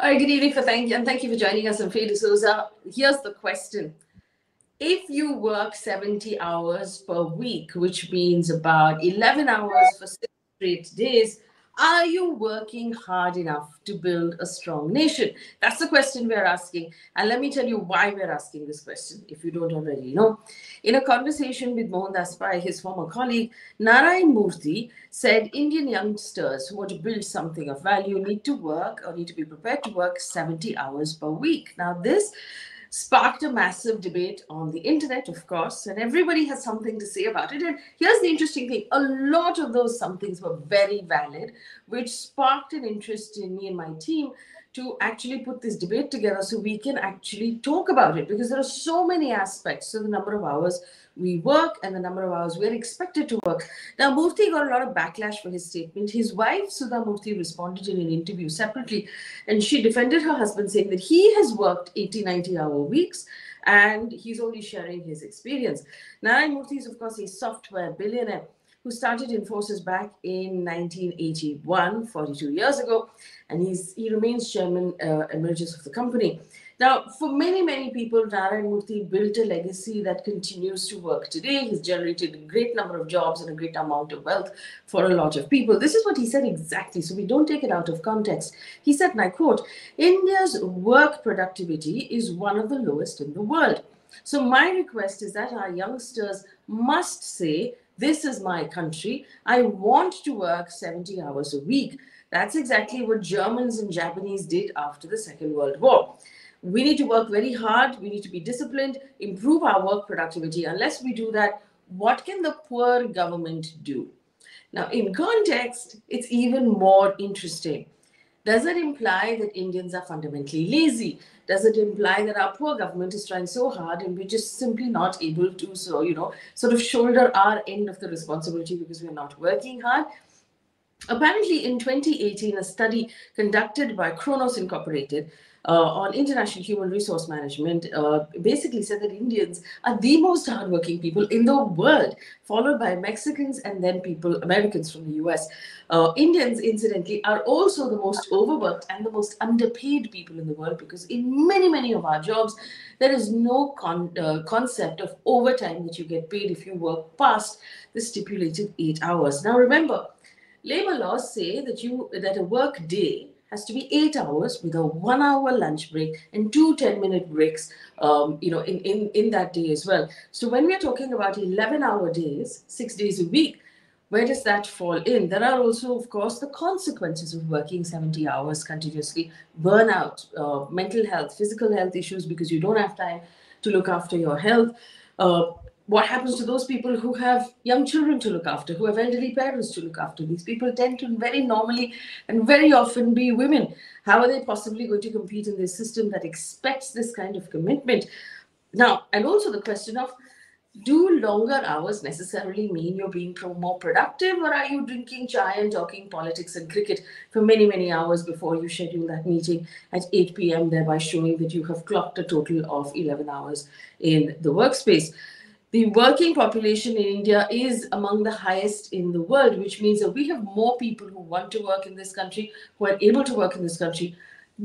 All right, good evening for thank you and thank you for joining us. I'm Faye D'Souza. Here's the question. If you work 70 hours per week, which means about 11 hours for six straight days, are you working hard enough to build a strong nation? That's the question we're asking. And let me tell you why we're asking this question, if you don't already know. In a conversation with Mohandas Pai, his former colleague, Narayan Murthy said Indian youngsters who want to build something of value need to work or need to be prepared to work 70 hours per week. Now, this sparked a massive debate on the internet, of course, and everybody has something to say about it. And here's the interesting thing a lot of those somethings were very valid, which sparked an interest in me and my team to actually put this debate together so we can actually talk about it because there are so many aspects to the number of hours we work and the number of hours we're expected to work. Now, Murthy got a lot of backlash for his statement. His wife, Sudha Murthy, responded in an interview separately and she defended her husband, saying that he has worked 80, 90 hour weeks and he's only sharing his experience. Narayan Murthy is, of course, a software billionaire who started Infosys back in 1981, 42 years ago, and he's he remains chairman uh, emeritus of the company. Now, for many, many people, Narayan Murthy built a legacy that continues to work today. He's generated a great number of jobs and a great amount of wealth for a lot of people. This is what he said exactly, so we don't take it out of context. He said, and I quote, India's work productivity is one of the lowest in the world. So my request is that our youngsters must say, this is my country. I want to work 70 hours a week. That's exactly what Germans and Japanese did after the Second World War. We need to work very hard. We need to be disciplined. Improve our work productivity. Unless we do that what can the poor government do? Now in context it's even more interesting does it imply that indians are fundamentally lazy? Does it imply that our poor government is trying so hard and we're just simply not able to so you know sort of shoulder our end of the responsibility because we're not working hard? Apparently in 2018 a study conducted by Kronos Incorporated on international human resource management uh, basically said that Indians are the most hardworking people in the world, followed by Mexicans and then people, Americans from the US. Uh, Indians, incidentally, are also the most overworked and the most underpaid people in the world because in many, many of our jobs, there is no con- uh, concept of overtime that you get paid if you work past the stipulated eight hours. Now, remember, labor laws say that you that a work day has to be eight hours with a one hour lunch break and two 10 minute breaks um, you know in, in in that day as well. So when we're talking about 11 hour days six days a week where does that fall in? There are also of course the consequences of working 70 hours continuously burnout uh, mental health physical health issues because you don't have time to look after your health. Uh, what happens to those people who have young children to look after, who have elderly parents to look after? These people tend to very normally and very often be women. How are they possibly going to compete in this system that expects this kind of commitment? Now, and also the question of do longer hours necessarily mean you're being more productive or are you drinking chai and talking politics and cricket for many many hours before you schedule that meeting at 8 p.m thereby showing that you have clocked a total of 11 hours in the workspace the working population in India is among the highest in the world, which means that we have more people who want to work in this country, who are able to work in this country.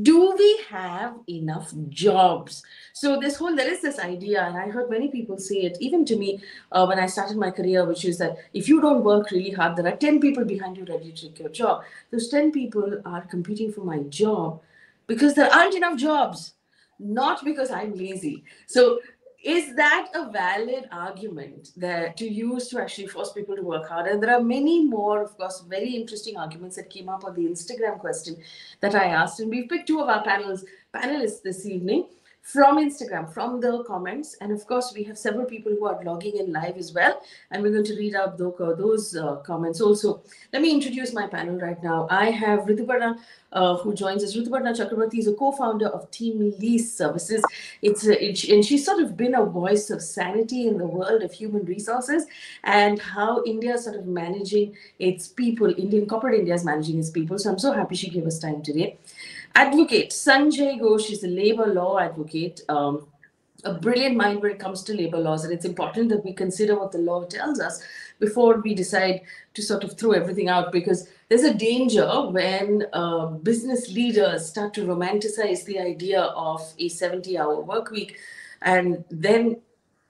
Do we have enough jobs? So this whole there is this idea, and I heard many people say it, even to me uh, when I started my career, which is that if you don't work really hard, there are ten people behind you ready to take your job. Those ten people are competing for my job because there aren't enough jobs, not because I'm lazy. So is that a valid argument that to use to actually force people to work harder? There are many more, of course, very interesting arguments that came up on the Instagram question that I asked, and we've picked two of our panels panelists this evening from Instagram, from the comments. And of course, we have several people who are logging in live as well. And we're going to read out those uh, comments also. Let me introduce my panel right now. I have Rituparna, uh, who joins us. Rituparna Chakraborty is a co-founder of TeamLease Services. It's a, it, and she's sort of been a voice of sanity in the world of human resources and how India is sort of managing its people. Indian corporate India is managing its people. So I'm so happy she gave us time today. Advocate Sanjay Ghosh is a labor law advocate, um, a brilliant mind when it comes to labor laws, and it's important that we consider what the law tells us before we decide to sort of throw everything out because there's a danger when uh, business leaders start to romanticize the idea of a 70 hour work week and then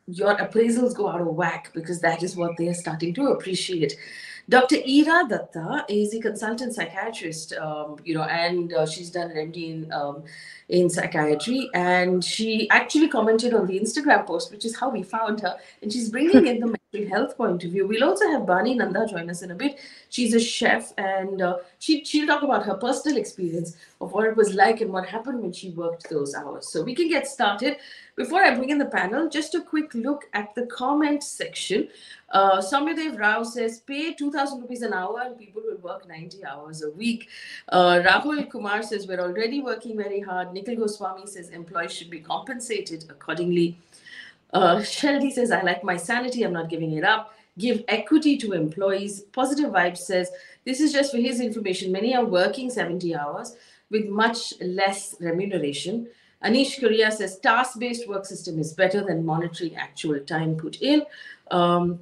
your appraisals go out of whack because that is what they are starting to appreciate. Dr. Ira Datta is a consultant psychiatrist, um, you know, and uh, she's done an MD in, um, in psychiatry. And she actually commented on the Instagram post, which is how we found her. And she's bringing in the health point of view. We'll also have Bani Nanda join us in a bit. She's a chef, and uh, she, she'll talk about her personal experience of what it was like and what happened when she worked those hours. So we can get started. Before I bring in the panel, just a quick look at the comment section. Uh, Samyadev Rao says, pay 2,000 rupees an hour and people will work 90 hours a week. Uh, Rahul Kumar says, we're already working very hard. Nikhil Goswami says, employees should be compensated accordingly. Uh, Shelby says, I like my sanity. I'm not giving it up. Give equity to employees. Positive Vibes says, this is just for his information. Many are working 70 hours with much less remuneration. Anish Korea says task-based work system is better than monitoring actual time put in. Um,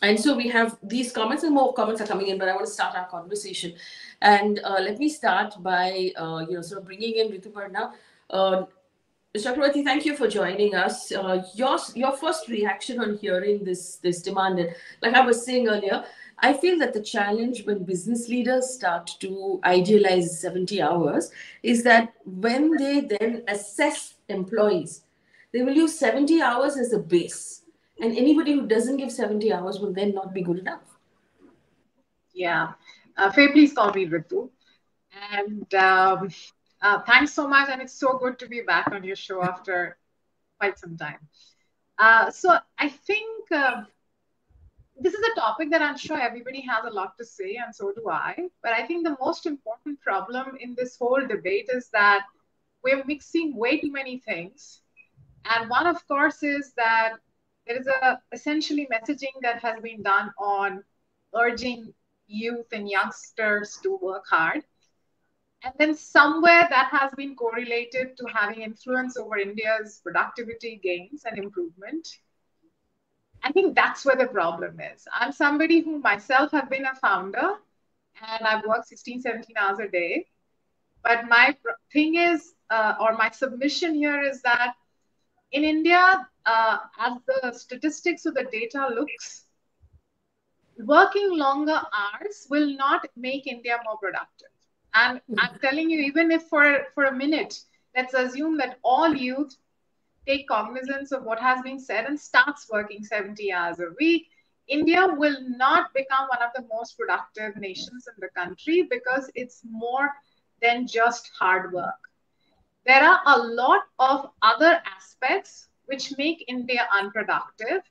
and so we have these comments and more comments are coming in, but I want to start our conversation. And uh, let me start by, uh, you know, sort of bringing in Rituparna. Uh, Chakravarti, thank you for joining us. Uh, your, your first reaction on hearing this, this demand, and like I was saying earlier, I feel that the challenge when business leaders start to idealize 70 hours is that when they then assess employees, they will use 70 hours as a base. And anybody who doesn't give 70 hours will then not be good enough. Yeah. Uh, Faye, please call me Ritu. And um, uh, thanks so much. And it's so good to be back on your show after quite some time. Uh, so I think uh, this is a topic that I'm sure everybody has a lot to say, and so do I. But I think the most important problem in this whole debate is that we're mixing way too many things. And one, of course, is that there is a essentially messaging that has been done on urging youth and youngsters to work hard. And then somewhere that has been correlated to having influence over India's productivity gains and improvement. I think that's where the problem is. I'm somebody who myself have been a founder and I've worked 16, 17 hours a day. But my thing is, uh, or my submission here is that in India, uh, as the statistics of the data looks, working longer hours will not make India more productive. And I'm telling you, even if for, for a minute, let's assume that all youth take cognizance of what has been said and starts working 70 hours a week, India will not become one of the most productive nations in the country because it's more than just hard work. There are a lot of other aspects which make India unproductive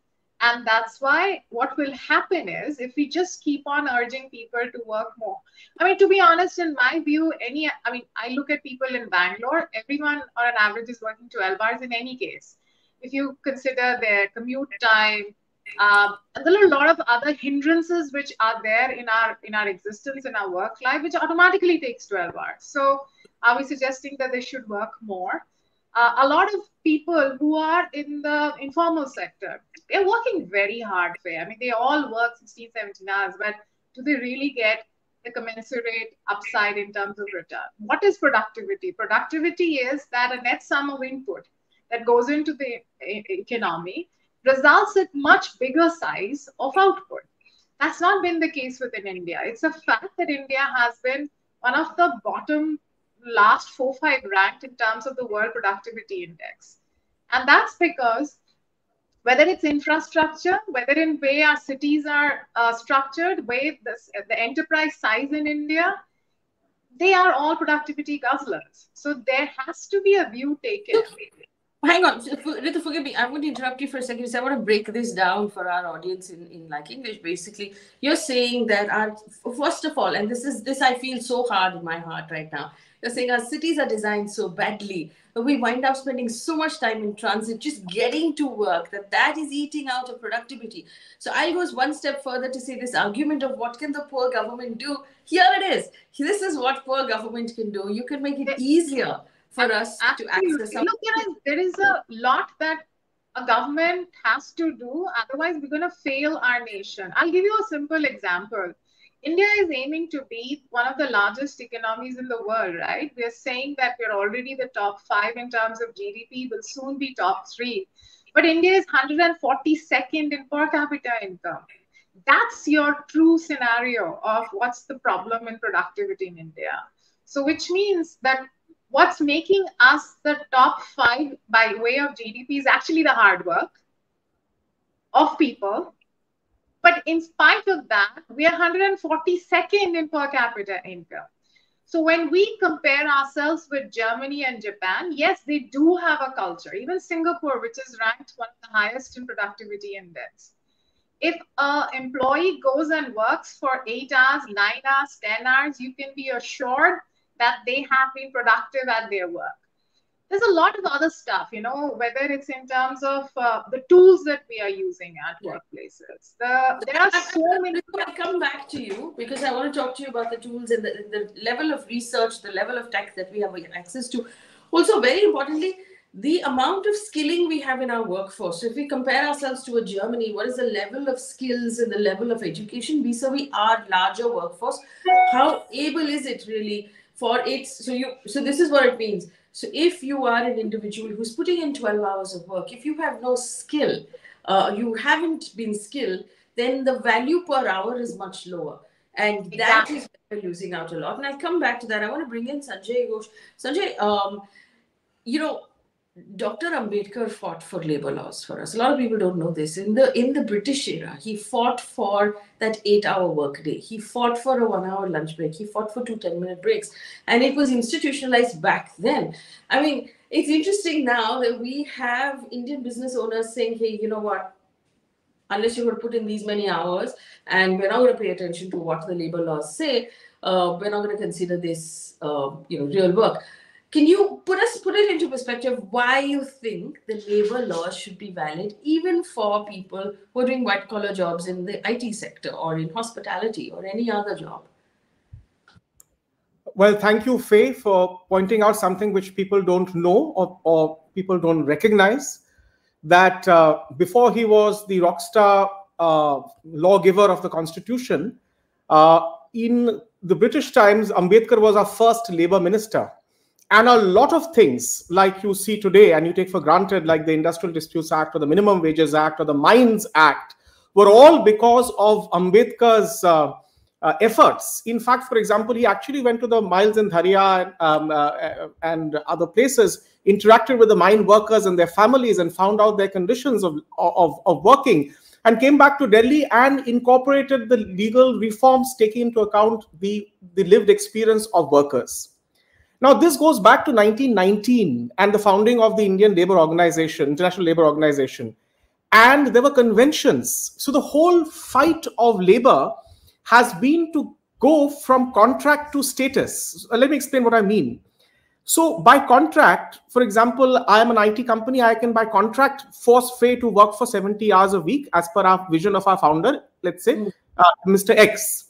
and that's why what will happen is if we just keep on urging people to work more. I mean, to be honest, in my view, any, I mean, I look at people in Bangalore, everyone on an average is working 12 hours in any case. If you consider their commute time, um, and there are a lot of other hindrances which are there in our in our existence in our work life, which automatically takes 12 hours. So, are we suggesting that they should work more? Uh, a lot of people who are in the informal sector, they're working very hard. I mean, they all work 16, 17 hours, but do they really get the commensurate upside in terms of return? What is productivity? Productivity is that a net sum of input that goes into the economy results in much bigger size of output. That's not been the case within India. It's a fact that India has been one of the bottom last four, five ranked in terms of the World Productivity Index. And that's because whether it's infrastructure, whether in way our cities are uh, structured, way the enterprise size in India, they are all productivity guzzlers. So there has to be a view taken. Hang on, Ritu, forgive me. I'm going to interrupt you for a second because I want to break this down for our audience in, in like English. Basically, you're saying that our first of all, and this is this I feel so hard in my heart right now you're saying our cities are designed so badly that we wind up spending so much time in transit just getting to work that that is eating out of productivity. So I goes one step further to say this argument of what can the poor government do? Here it is. This is what poor government can do. You can make it easier for us Absolutely. to access. Look, there is, there is a lot that a government has to do. Otherwise, we're going to fail our nation. I'll give you a simple example. India is aiming to be one of the largest economies in the world, right? We are saying that we're already the top five in terms of GDP, will soon be top three. But India is 142nd in per capita income. That's your true scenario of what's the problem in productivity in India. So, which means that what's making us the top five by way of GDP is actually the hard work of people. But in spite of that, we are 142nd in per capita income. So when we compare ourselves with Germany and Japan, yes, they do have a culture. Even Singapore, which is ranked one of the highest in productivity index. If an employee goes and works for eight hours, nine hours, 10 hours, you can be assured that they have been productive at their work. There's a lot of other stuff, you know, whether it's in terms of uh, the tools that we are using at workplaces. The, there are so many. I'll come back to you because I want to talk to you about the tools and the, the level of research, the level of tech that we have access to. Also, very importantly, the amount of skilling we have in our workforce. So if we compare ourselves to a Germany, what is the level of skills and the level of education vis-a-vis our larger workforce? How able is it really for its so you so this is what it means so if you are an individual who's putting in 12 hours of work if you have no skill uh, you haven't been skilled then the value per hour is much lower. And exactly. that is we're losing out a lot. And i'll come back to that. I want to bring in sanjay ghosh. Sanjay um, you know Dr. Ambedkar fought for labor laws for us. A lot of people don't know this. In the in the British era, he fought for that eight-hour workday. He fought for a one-hour lunch break. He fought for two 10-minute breaks. And it was institutionalized back then. I mean, it's interesting now that we have Indian business owners saying, hey, you know what? Unless you're going to put in these many hours and we're not going to pay attention to what the labor laws say, uh, we're not going to consider this uh, you know, real work. Can you put us put it into perspective why you think the labor laws should be valid even for people who are doing white collar jobs in the IT sector or in hospitality or any other job? Well, thank you, Faye, for pointing out something which people don't know or, or people don't recognize. That uh, before he was the rock star uh, lawgiver of the Constitution, uh, in the British times, Ambedkar was our first labor minister and a lot of things like you see today and you take for granted like the industrial disputes act or the minimum wages act or the mines act were all because of ambedkar's uh, uh, efforts. In fact for example he actually went to the mines in Jharia um, uh, and other places interacted with the mine workers and their families and found out their conditions of, of, of working and came back to delhi and incorporated the legal reforms taking into account the, the lived experience of workers now, this goes back to 1919 and the founding of the Indian Labour Organization, International Labour Organization. And there were conventions. So the whole fight of labor has been to go from contract to status. Let me explain what I mean. So by contract, for example, I am an IT company. I can by contract force Faye to work for 70 hours a week as per our vision of our founder, let's say, hmm. uh, Mr. X.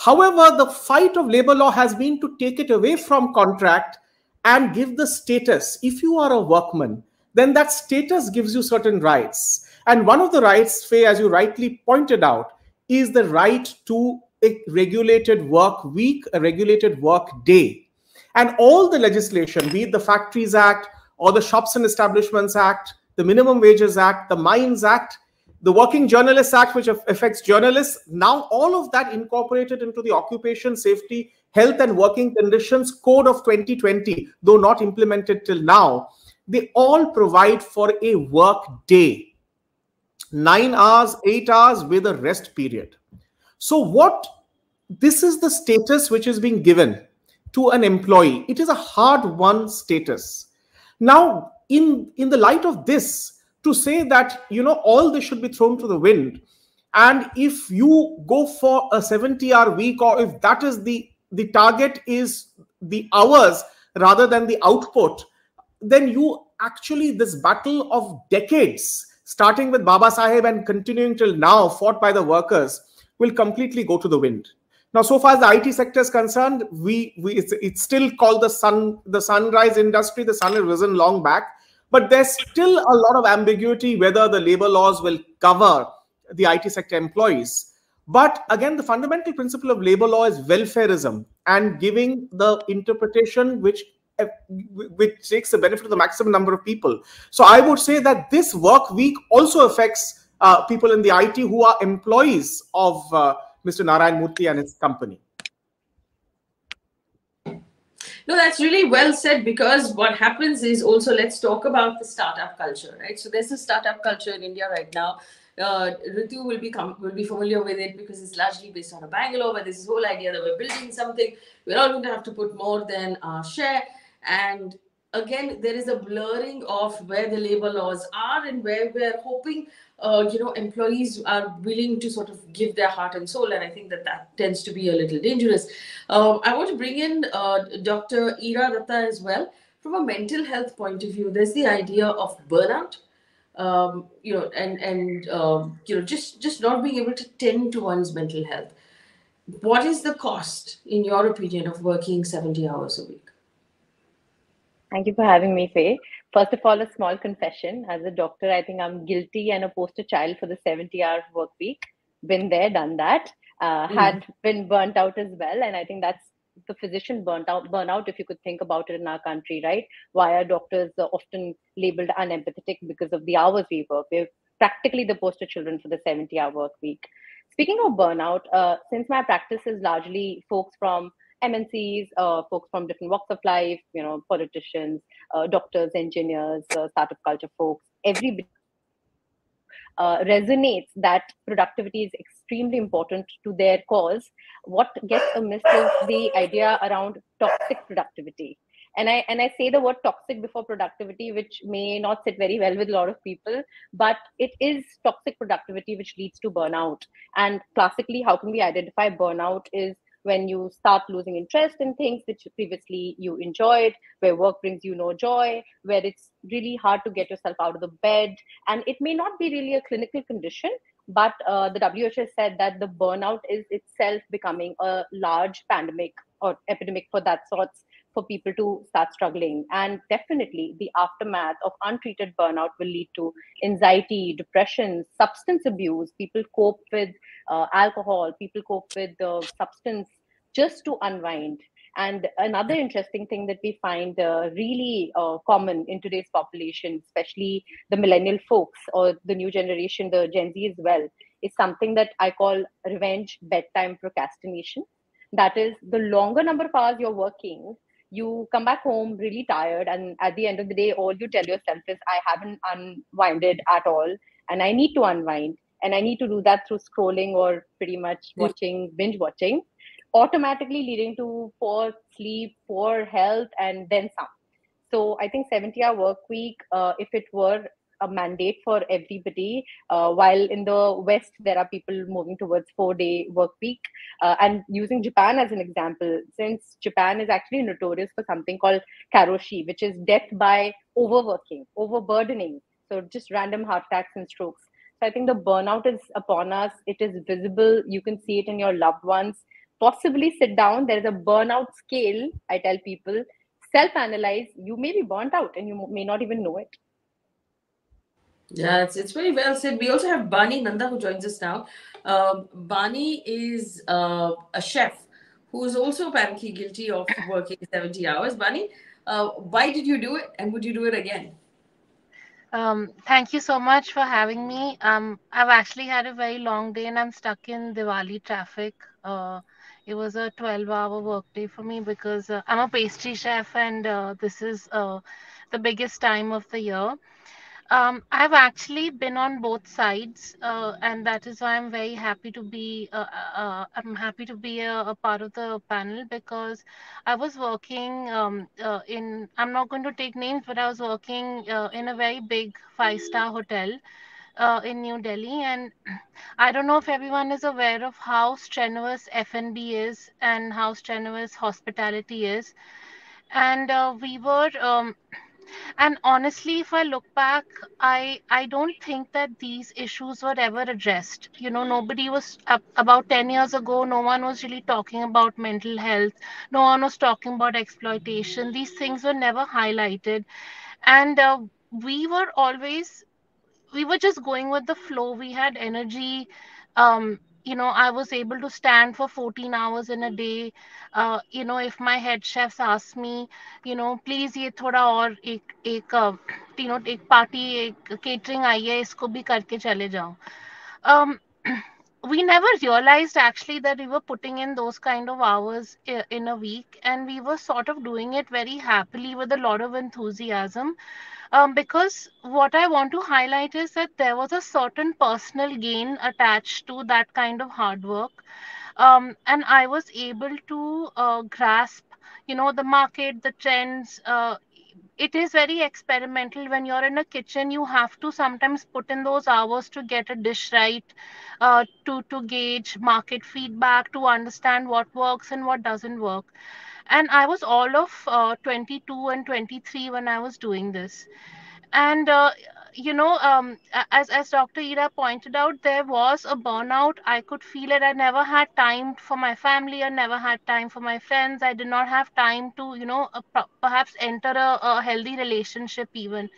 However, the fight of labor law has been to take it away from contract and give the status. If you are a workman, then that status gives you certain rights. And one of the rights, Faye, as you rightly pointed out, is the right to a regulated work week, a regulated work day. And all the legislation, be it the Factories Act or the Shops and Establishments Act, the Minimum Wages Act, the Mines Act, the Working Journalists Act, which affects journalists, now all of that incorporated into the Occupation Safety, Health and Working Conditions Code of 2020, though not implemented till now, they all provide for a work day. Nine hours, eight hours with a rest period. So, what this is the status which is being given to an employee. It is a hard won status. Now, in, in the light of this, to say that you know all this should be thrown to the wind. And if you go for a 70 hour week or if that is the the target is the hours rather than the output then you actually this battle of decades starting with baba sahib and continuing till now fought by the workers will completely go to the wind. Now so far as the it sector is concerned we, we it's, it's still called the sun the sunrise industry. The sun has risen long back but there's still a lot of ambiguity whether the labor laws will cover the IT sector employees. But again, the fundamental principle of labor law is welfareism and giving the interpretation which which takes the benefit of the maximum number of people. So I would say that this work week also affects uh, people in the IT who are employees of uh, Mr. Narayan Murthy and his company. No, that's really well said because what happens is also let's talk about the startup culture, right? So there's a startup culture in India right now. Uh, Ritu will be will be familiar with it because it's largely based on a Bangalore, but this whole idea that we're building something, we're all going to have to put more than our share. And again, there is a blurring of where the labor laws are and where we're hoping uh, you know, employees are willing to sort of give their heart and soul, and I think that that tends to be a little dangerous. Um, I want to bring in uh, Dr. Ira Datta as well. From a mental health point of view, there's the idea of burnout, um, you know, and and um, you know, just just not being able to tend to one's mental health. What is the cost, in your opinion, of working 70 hours a week? Thank you for having me, Faye. First of all, a small confession. As a doctor, I think I'm guilty and a poster child for the 70 hour work week. Been there, done that. Uh, mm. Had been burnt out as well. And I think that's the physician burnt out burnout if you could think about it in our country right why are doctors often labeled unempathetic because of the hours we work we're practically the poster children for the 70 hour work week speaking of burnout uh, since my practice is largely folks from MNCs, uh, folks from different walks of life, you know, politicians, uh, doctors, engineers, uh, startup culture folks, everybody uh, resonates that productivity is extremely important to their cause. What gets amiss is the idea around toxic productivity. And I and I say the word toxic before productivity, which may not sit very well with a lot of people, but it is toxic productivity which leads to burnout. And classically, how can we identify burnout? Is when you start losing interest in things which previously you enjoyed, where work brings you no joy, where it's really hard to get yourself out of the bed. And it may not be really a clinical condition, but uh, the WHO said that the burnout is itself becoming a large pandemic or epidemic for that sorts for people to start struggling. And definitely the aftermath of untreated burnout will lead to anxiety, depression, substance abuse. People cope with uh, alcohol, people cope with the substance just to unwind. And another interesting thing that we find uh, really uh, common in today's population, especially the millennial folks or the new generation, the Gen Z as well, is something that I call revenge bedtime procrastination. That is, the longer number of hours you're working, you come back home really tired and at the end of the day all you tell yourself is i haven't unwinded at all and i need to unwind and i need to do that through scrolling or pretty much watching binge watching automatically leading to poor sleep poor health and then some. So i think 70 hour work week uh, if it were a mandate for everybody. Uh, while in the West, there are people moving towards four day work week. Uh, and using Japan as an example, since Japan is actually notorious for something called karoshi, which is death by overworking, overburdening. So just random heart attacks and strokes. So I think the burnout is upon us. It is visible. You can see it in your loved ones. Possibly sit down. There is a burnout scale. I tell people self analyze. You may be burnt out and you may not even know it. Yeah, it's, it's very well said. We also have Bani Nanda who joins us now. Um, Bani is uh, a chef who is also apparently guilty of working 70 hours. Bani, uh, why did you do it and would you do it again? Um, thank you so much for having me. Um, I've actually had a very long day and I'm stuck in Diwali traffic. Uh, it was a 12 hour workday for me because uh, I'm a pastry chef and uh, this is uh, the biggest time of the year. Um, I've actually been on both sides, uh, and that is why I'm very happy to be. Uh, uh, uh, I'm happy to be a, a, part of the panel because I was working um, uh, in. I'm not going to take names, but I was working uh, in a very big five-star hotel in New Delhi, and I don't know if everyone is aware of how strenuous F&B is and how strenuous hospitality is, and we were. Um, and honestly if i look back i i don't think that these issues were ever addressed. You know nobody was about 10 years ago no one was really talking about mental health. No one was talking about exploitation. These things were never highlighted. And uh, we were always we were just going with the flow. We had energy um you know i was able to stand for 14 hours in a day uh, you know if my head chefs ask me you know please ye thoda aur ek ek uh, you know एक party एक catering आई है इसको भी करके चले जाओ um we never realized actually that we were putting in those kind of hours in a week and we were sort of doing it very happily with a lot of enthusiasm um, because what i want to highlight is that there was a certain personal gain attached to that kind of hard work. Um, and i was able to uh, grasp you know the market the trends uh, it is very experimental. When you're in a kitchen you have to sometimes put in those hours to get a dish right uh, to to gauge market feedback to understand what works and what doesn't work and i was all of uh, 22 and 23 when i was doing this. And uh, you know um, as as dr ira pointed out there was a burnout. I could feel it. I never had time for my family. I never had time for my friends. I did not have time to you know uh, perhaps enter a, a healthy relationship even.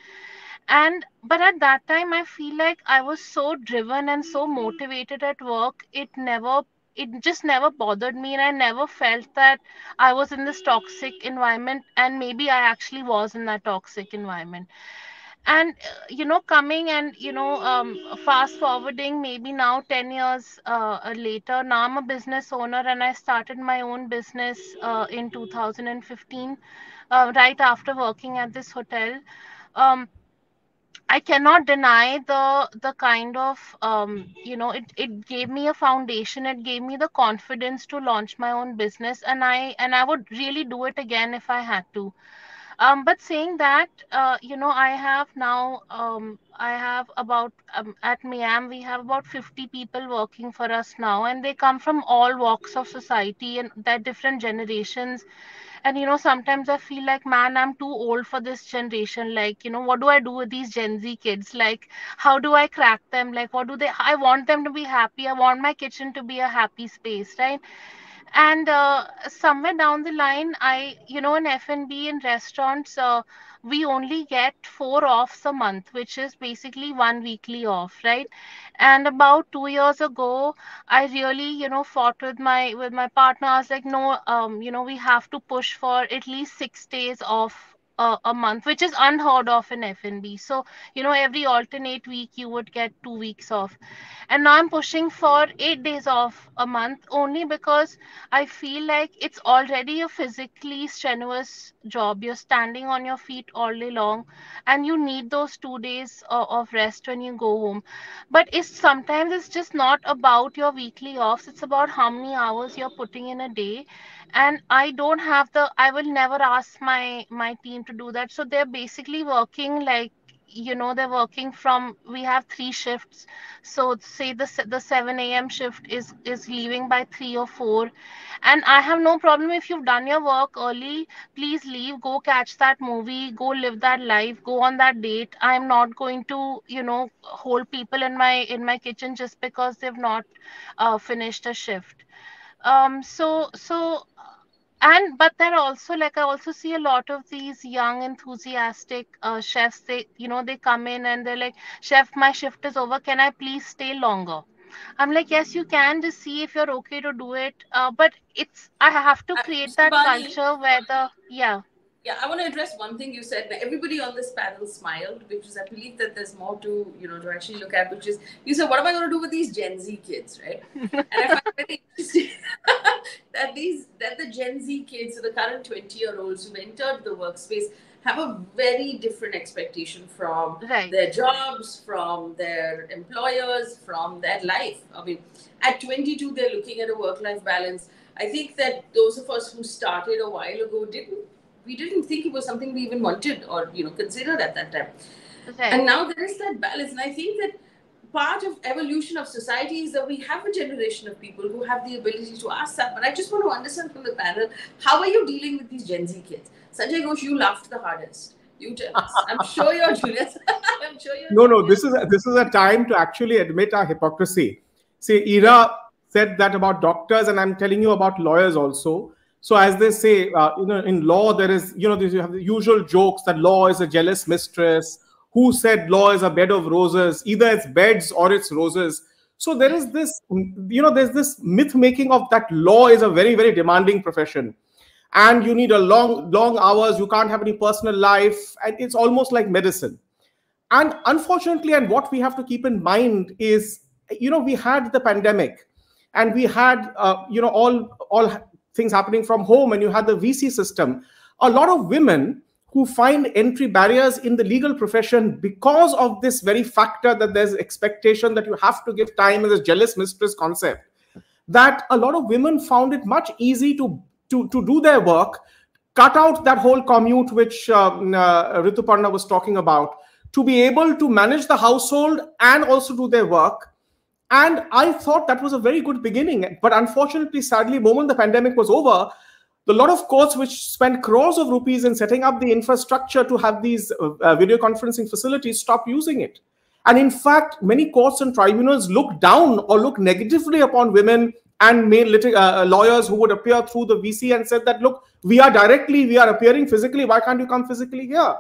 And but at that time i feel like i was so driven and so motivated at work. It never it just never bothered me and i never felt that i was in this toxic environment and maybe i actually was in that toxic environment. And uh, you know coming and you know um, fast forwarding maybe now 10 years uh, later now i'm a business owner and i started my own business uh, in 2015 uh, right after working at this hotel. Um, I cannot deny the the kind of um, you know it, it gave me a foundation. It gave me the confidence to launch my own business and I and I would really do it again if I had to. Um, but saying that uh, you know i have now um, i have about um, at miam we have about 50 people working for us now and they come from all walks of society and they're different generations and you know sometimes i feel like man i'm too old for this generation. Like you know what do i do with these gen z kids? Like how do i crack them? Like what do they i want them to be happy. I want my kitchen to be a happy space right and uh, somewhere down the line i you know in f&b in restaurants uh, we only get four offs a month which is basically one weekly off right? And about two years ago i really you know fought with my with my partner. I was like no um you know we have to push for at least six days off a, a month which is unheard of in F&B so you know every alternate week you would get two weeks off. And now i'm pushing for 8 days off a month only because i feel like it's already a physically strenuous job. You're standing on your feet all day long and you need those 2 days uh, of rest when you go home. But it's sometimes it's just not about your weekly offs. It's about how many hours you're putting in a day and i don't have the i will never ask my my team to do that. So they're basically working like you know they're working from we have three shifts. So say the the 7 a.m shift is is leaving by 3 or 4 and i have no problem if you've done your work early. Please leave. Go catch that movie. Go live that life. Go on that date. I'm not going to you know hold people in my in my kitchen just because they've not uh, finished a shift um so so and but there also like i also see a lot of these young enthusiastic uh, chefs they you know they come in and they're like chef my shift is over. Can i please stay longer? I'm like yes you can just see if you're okay to do it. Uh, but it's i have to create that culture where the yeah yeah i want to address one thing you said everybody on this panel smiled because i believe that there's more to you know to actually look at which is you said what am i going to do with these gen z kids right and i find very interesting that these that the gen z kids so the current 20 year olds who've entered the workspace have a very different expectation from right. their jobs, from their employers, from their life. I mean, at 22, they're looking at a work life balance. I think that those of us who started a while ago didn't we didn't think it was something we even wanted or you know considered at that time. Okay. and now there is that balance and i think that part of evolution of society is that we have a generation of people who have the ability to ask that. But i just want to understand from the panel how are you dealing with these gen z kids? Sanjay ghosh you laughed the hardest. You tell us. I'm sure you're julius. I'm sure you're no no this is a, this is a time to actually admit our hypocrisy. See ira said that about doctors and i'm telling you about lawyers also so as they say, uh, you know, in law there is, you know, you have the usual jokes that law is a jealous mistress, who said law is a bed of roses? Either it's beds or it's roses. So there is this you know there's this myth making of that law is a very very demanding profession. And you need a long long hours. You can't have any personal life. And it's almost like medicine. And unfortunately and what we have to keep in mind is you know we had the pandemic. And we had uh, you know all all things happening from home and you had the vc system a lot of women who find entry barriers in the legal profession because of this very factor that there's expectation that you have to give time as a jealous mistress concept that a lot of women found it much easy to to, to do their work cut out that whole commute which um, uh, Rituparna was talking about to be able to manage the household and also do their work and I thought that was a very good beginning. But unfortunately, sadly, moment the pandemic was over, a lot of courts which spent crores of rupees in setting up the infrastructure to have these uh, uh, video conferencing facilities stopped using it. And in fact, many courts and tribunals look down or look negatively upon women and male lit- uh, lawyers who would appear through the VC and said that, look, we are directly, we are appearing physically. Why can't you come physically here?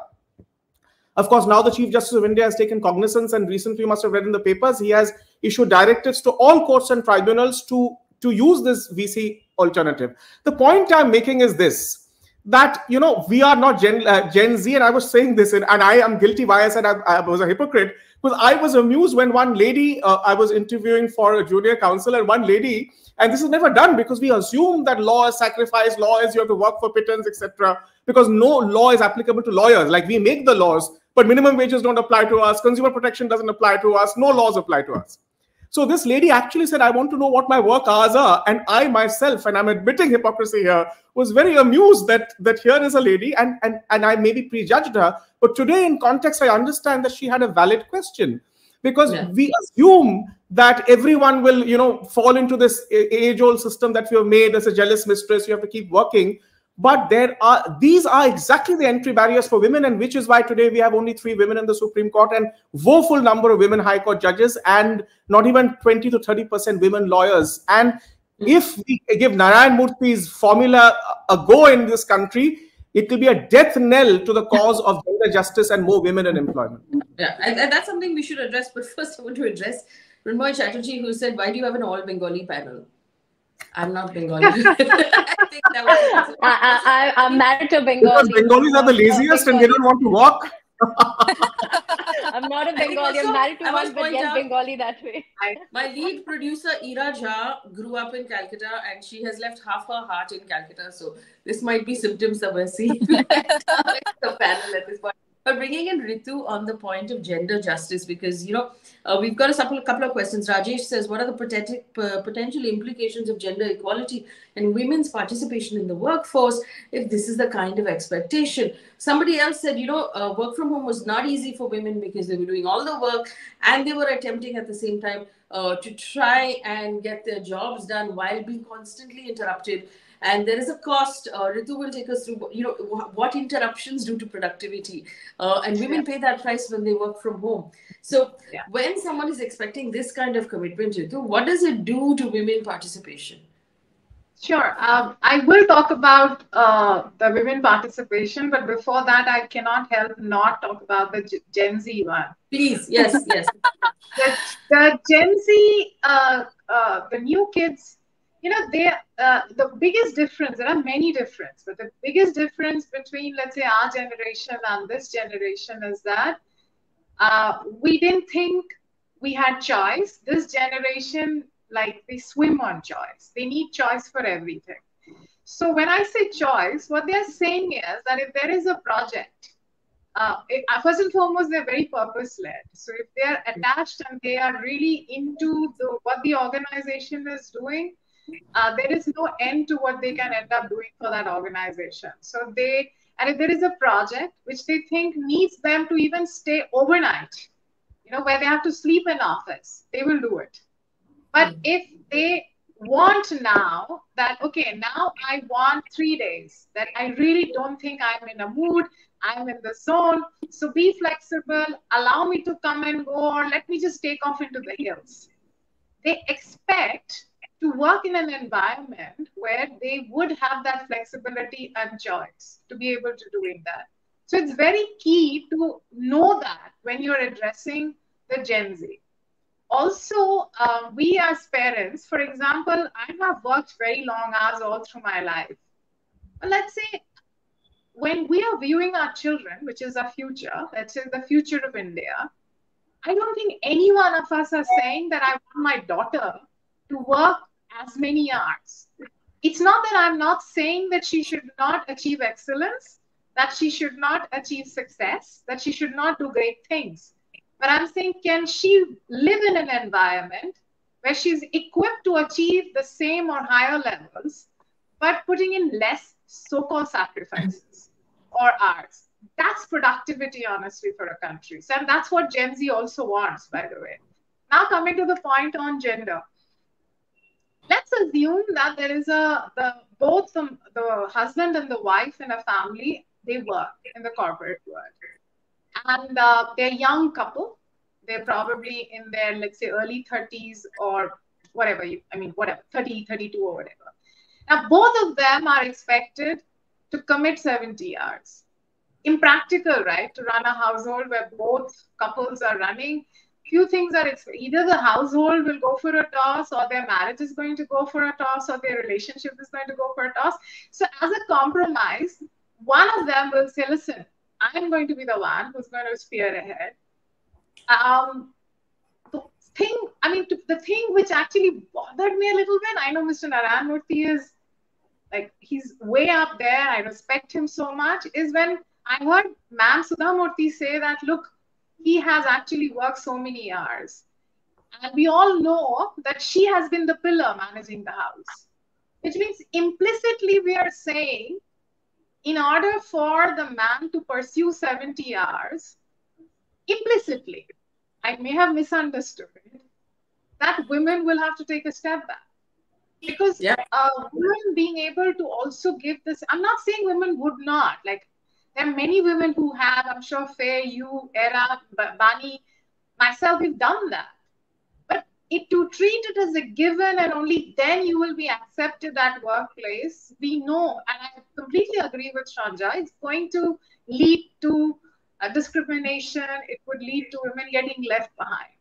Of course, now the Chief Justice of India has taken cognizance, and recently you must have read in the papers, he has issued directives to all courts and tribunals to, to use this VC alternative. The point I'm making is this that you know we are not Gen, uh, Gen Z, and I was saying this, and, and I am guilty why I said I, I, was a hypocrite because I was amused when one lady uh, I was interviewing for a junior counsel, and one lady, and this is never done because we assume that law is sacrifice, law is you have to work for pittance, etc. Because no law is applicable to lawyers. Like we make the laws, but minimum wages don't apply to us consumer protection doesn't apply to us no laws apply to us so this lady actually said i want to know what my work hours are. And i myself and i'm admitting hypocrisy here was very amused that that here is a lady and and and i maybe prejudged her. But today in context i understand that she had a valid question. Because yeah. we assume that everyone will you know fall into this age old system that we have made as a jealous mistress you have to keep working but there are these are exactly the entry barriers for women and which is why today we have only three women in the supreme court and woeful number of women high court judges and not even 20 to 30 percent women lawyers. And hmm. if we give narayan murthy's formula a go in this country it will be a death knell to the cause of gender justice and more women in employment. Yeah and, and that's something we should address but first i want to address Mrunmoy Chatterjee, who said, Why do you have an all Bengali panel? I'm not Bengali. I think that was I, I, am married to Bengali. Because Bengalis are the laziest and they don't want to walk. I'm not a Bengali. I'm married to one, but yes, out, Bengali that way. my lead producer, Ira Jha, grew up in Calcutta and she has left half her heart in Calcutta. So this might be symptoms of a the panel at this point. But bringing in Ritu on the point of gender justice, because you know uh, we've got a couple, couple of questions. Rajesh says, "What are the potential implications of gender equality and women's participation in the workforce if this is the kind of expectation?" Somebody else said, "You know, uh, work from home was not easy for women because they were doing all the work and they were attempting at the same time uh, to try and get their jobs done while being constantly interrupted." And there is a cost. Uh, Ritu will take us through, you know, what interruptions due to productivity, uh, and women pay that price when they work from home. So yeah. when someone is expecting this kind of commitment, Ritu, what does it do to women participation? Sure. Um, I will talk about uh, the women participation, but before that, I cannot help not talk about the Gen Z one. Please, yes, yes. the, the Gen Z, uh, uh, the new kids you know they uh, the biggest difference there are many differences but the biggest difference between let's say our generation and this generation is that uh, we didn't think we had choice. This generation like they swim on choice. They need choice for everything. So when i say choice what they're saying is that if there is a project uh, it, uh, first and foremost, they're very purpose-led. So if they are attached and they are really into the, what the organization is doing, uh, there is no end to what they can end up doing for that organization. So they, and if there is a project which they think needs them to even stay overnight, you know, where they have to sleep in office, they will do it. But mm-hmm. if they want now that, okay, now I want three days, that I really don't think I'm in a mood, I'm in the zone. So be flexible, allow me to come and go, or let me just take off into the hills. They expect to work in an environment where they would have that flexibility and choice to be able to doing that. So it's very key to know that when you're addressing the Gen Z. Also, uh, we as parents, for example, I have worked very long hours all through my life. But let's say when we are viewing our children, which is our future, let's say the future of India, I don't think any one of us are saying that I want my daughter to work as many hours. It's not that I'm not saying that she should not achieve excellence, that she should not achieve success, that she should not do great things. But I'm saying, can she live in an environment where she's equipped to achieve the same or higher levels, but putting in less so called sacrifices or hours? That's productivity, honestly, for a country. So, and that's what Gen Z also wants, by the way. Now, coming to the point on gender let's assume that there is a the both the, the husband and the wife in a family they work in the corporate world. And uh, they're young couple. They're probably in their let's say early 30s or whatever you i mean whatever 30 32 or whatever. Now both of them are expected to commit 70 hours. Impractical right? To run a household where both couples are running few things are either the household will go for a toss or their marriage is going to go for a toss or their relationship is going to go for a toss. So as a compromise one of them will say listen i'm going to be the one who's going to spear ahead. Um, the thing i mean the thing which actually bothered me a little bit i know mr narayan murthy is like he's way up there. I respect him so much is when i heard ma'am sudha murthy say that look he has actually worked so many hours. And we all know that she has been the pillar managing the house, which means implicitly we are saying in order for the man to pursue 70 hours, implicitly, I may have misunderstood it, that women will have to take a step back. Because yeah. uh, women being able to also give this, I'm not saying women would not, like there are many women who have, I'm sure Faye, you, Ira, Bani, myself, we've done that. But it, to treat it as a given and only then you will be accepted at workplace, we know, and I completely agree with Sanjay, it's going to lead to discrimination. It would lead to women getting left behind.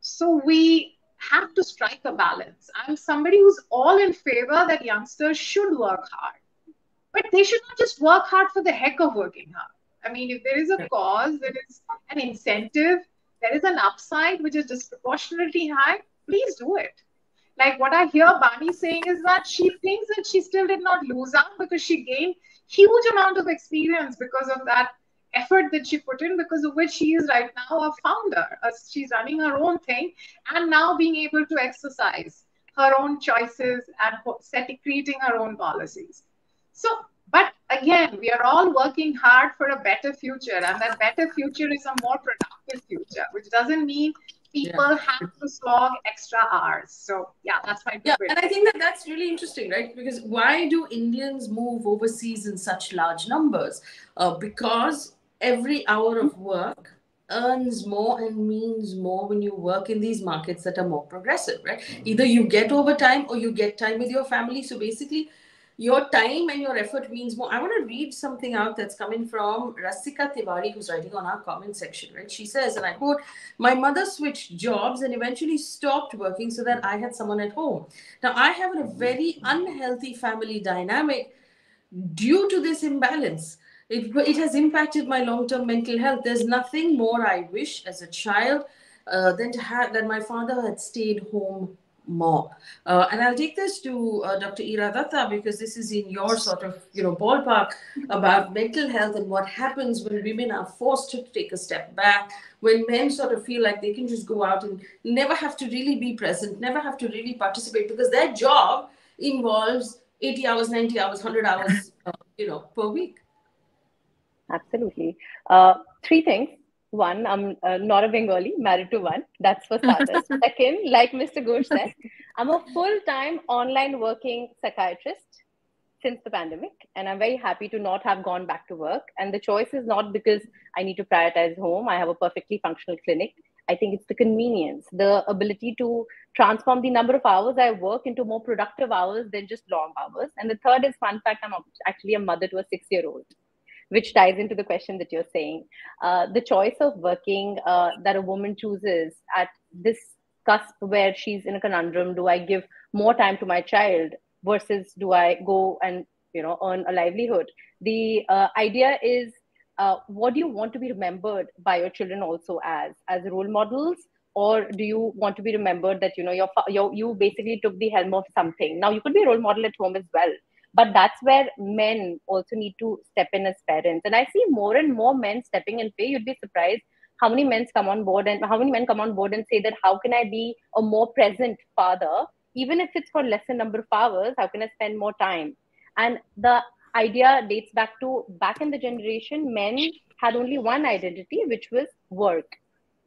So we have to strike a balance. I'm somebody who's all in favor that youngsters should work hard but they should not just work hard for the heck of working hard. I mean, if there is a cause, there is an incentive, there is an upside which is disproportionately high, please do it. Like what I hear Bani saying is that she thinks that she still did not lose out because she gained huge amount of experience because of that effort that she put in, because of which she is right now a founder. Uh, she's running her own thing and now being able to exercise her own choices and setting, creating her own policies. So, but again, we are all working hard for a better future, and that better future is a more productive future, which doesn't mean people yeah. have to slog extra hours. So, yeah, that's my yeah, and I think that that's really interesting, right? Because why do Indians move overseas in such large numbers? Uh, because every hour of work earns more and means more when you work in these markets that are more progressive, right? Either you get overtime or you get time with your family. So basically, your time and your effort means more. I want to read something out that's coming from Rasika Tiwari, who's writing on our comment section, right? She says, and I quote, My mother switched jobs and eventually stopped working so that I had someone at home. Now, I have a very unhealthy family dynamic due to this imbalance. It, it has impacted my long term mental health. There's nothing more I wish as a child uh, than to have that my father had stayed home more. Uh, and I'll take this to uh, Dr. Ira Datta because this is in your sort of, you know, ballpark about mental health and what happens when women are forced to take a step back, when men sort of feel like they can just go out and never have to really be present, never have to really participate because their job involves 80 hours, 90 hours, 100 hours, uh, you know, per week. Absolutely. Uh, three things one, I'm uh, not a Bengali, married to one. That's for starters. Second, like Mr. Ghosh said, I'm a full time online working psychiatrist since the pandemic. And I'm very happy to not have gone back to work. And the choice is not because I need to prioritize home. I have a perfectly functional clinic. I think it's the convenience, the ability to transform the number of hours I work into more productive hours than just long hours. And the third is fun fact I'm actually a mother to a six year old. Which ties into the question that you're saying. Uh, the choice of working uh, that a woman chooses at this cusp where she's in a conundrum do I give more time to my child versus do I go and you know earn a livelihood? The uh, idea is uh, what do you want to be remembered by your children also as as role models or do you want to be remembered that you know your, your you basically took the helm of something now you could be a role model at home as well but that's where men also need to step in as parents and i see more and more men stepping in Faye you'd be surprised how many men come on board and how many men come on board and say that how can i be a more present father even if it's for lesser number of hours how can i spend more time and the idea dates back to back in the generation, men had only one identity, which was work.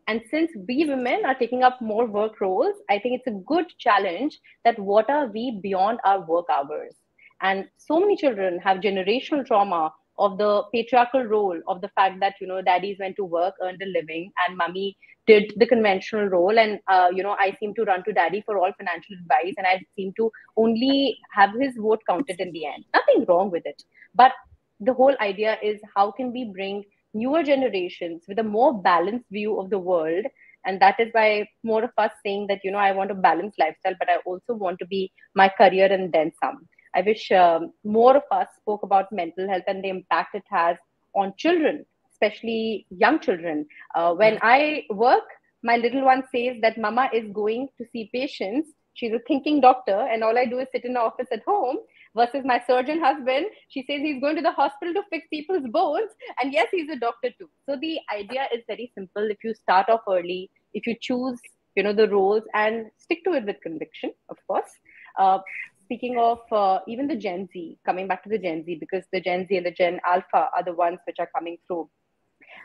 And since we women are taking up more work roles, I think it's a good challenge that what are we beyond our work hours? And so many children have generational trauma of the patriarchal role of the fact that you know daddies went to work earned a living and mummy did the conventional role. And uh, you know i seem to run to daddy for all financial advice and i seem to only have his vote counted in the end. Nothing wrong with it. But the whole idea is how can we bring newer generations with a more balanced view of the world? And that is why more of us saying that you know i want a balanced lifestyle but i also want to be my career and then some I wish um, more of us spoke about mental health and the impact it has on children, especially young children. Uh, when I work, my little one says that Mama is going to see patients. She's a thinking doctor, and all I do is sit in the office at home. Versus my surgeon husband, she says he's going to the hospital to fix people's bones, and yes, he's a doctor too. So the idea is very simple. If you start off early, if you choose, you know, the roles and stick to it with conviction, of course, uh, speaking of uh, even the Gen Z, coming back to the Gen Z, because the Gen Z and the Gen Alpha are the ones which are coming through.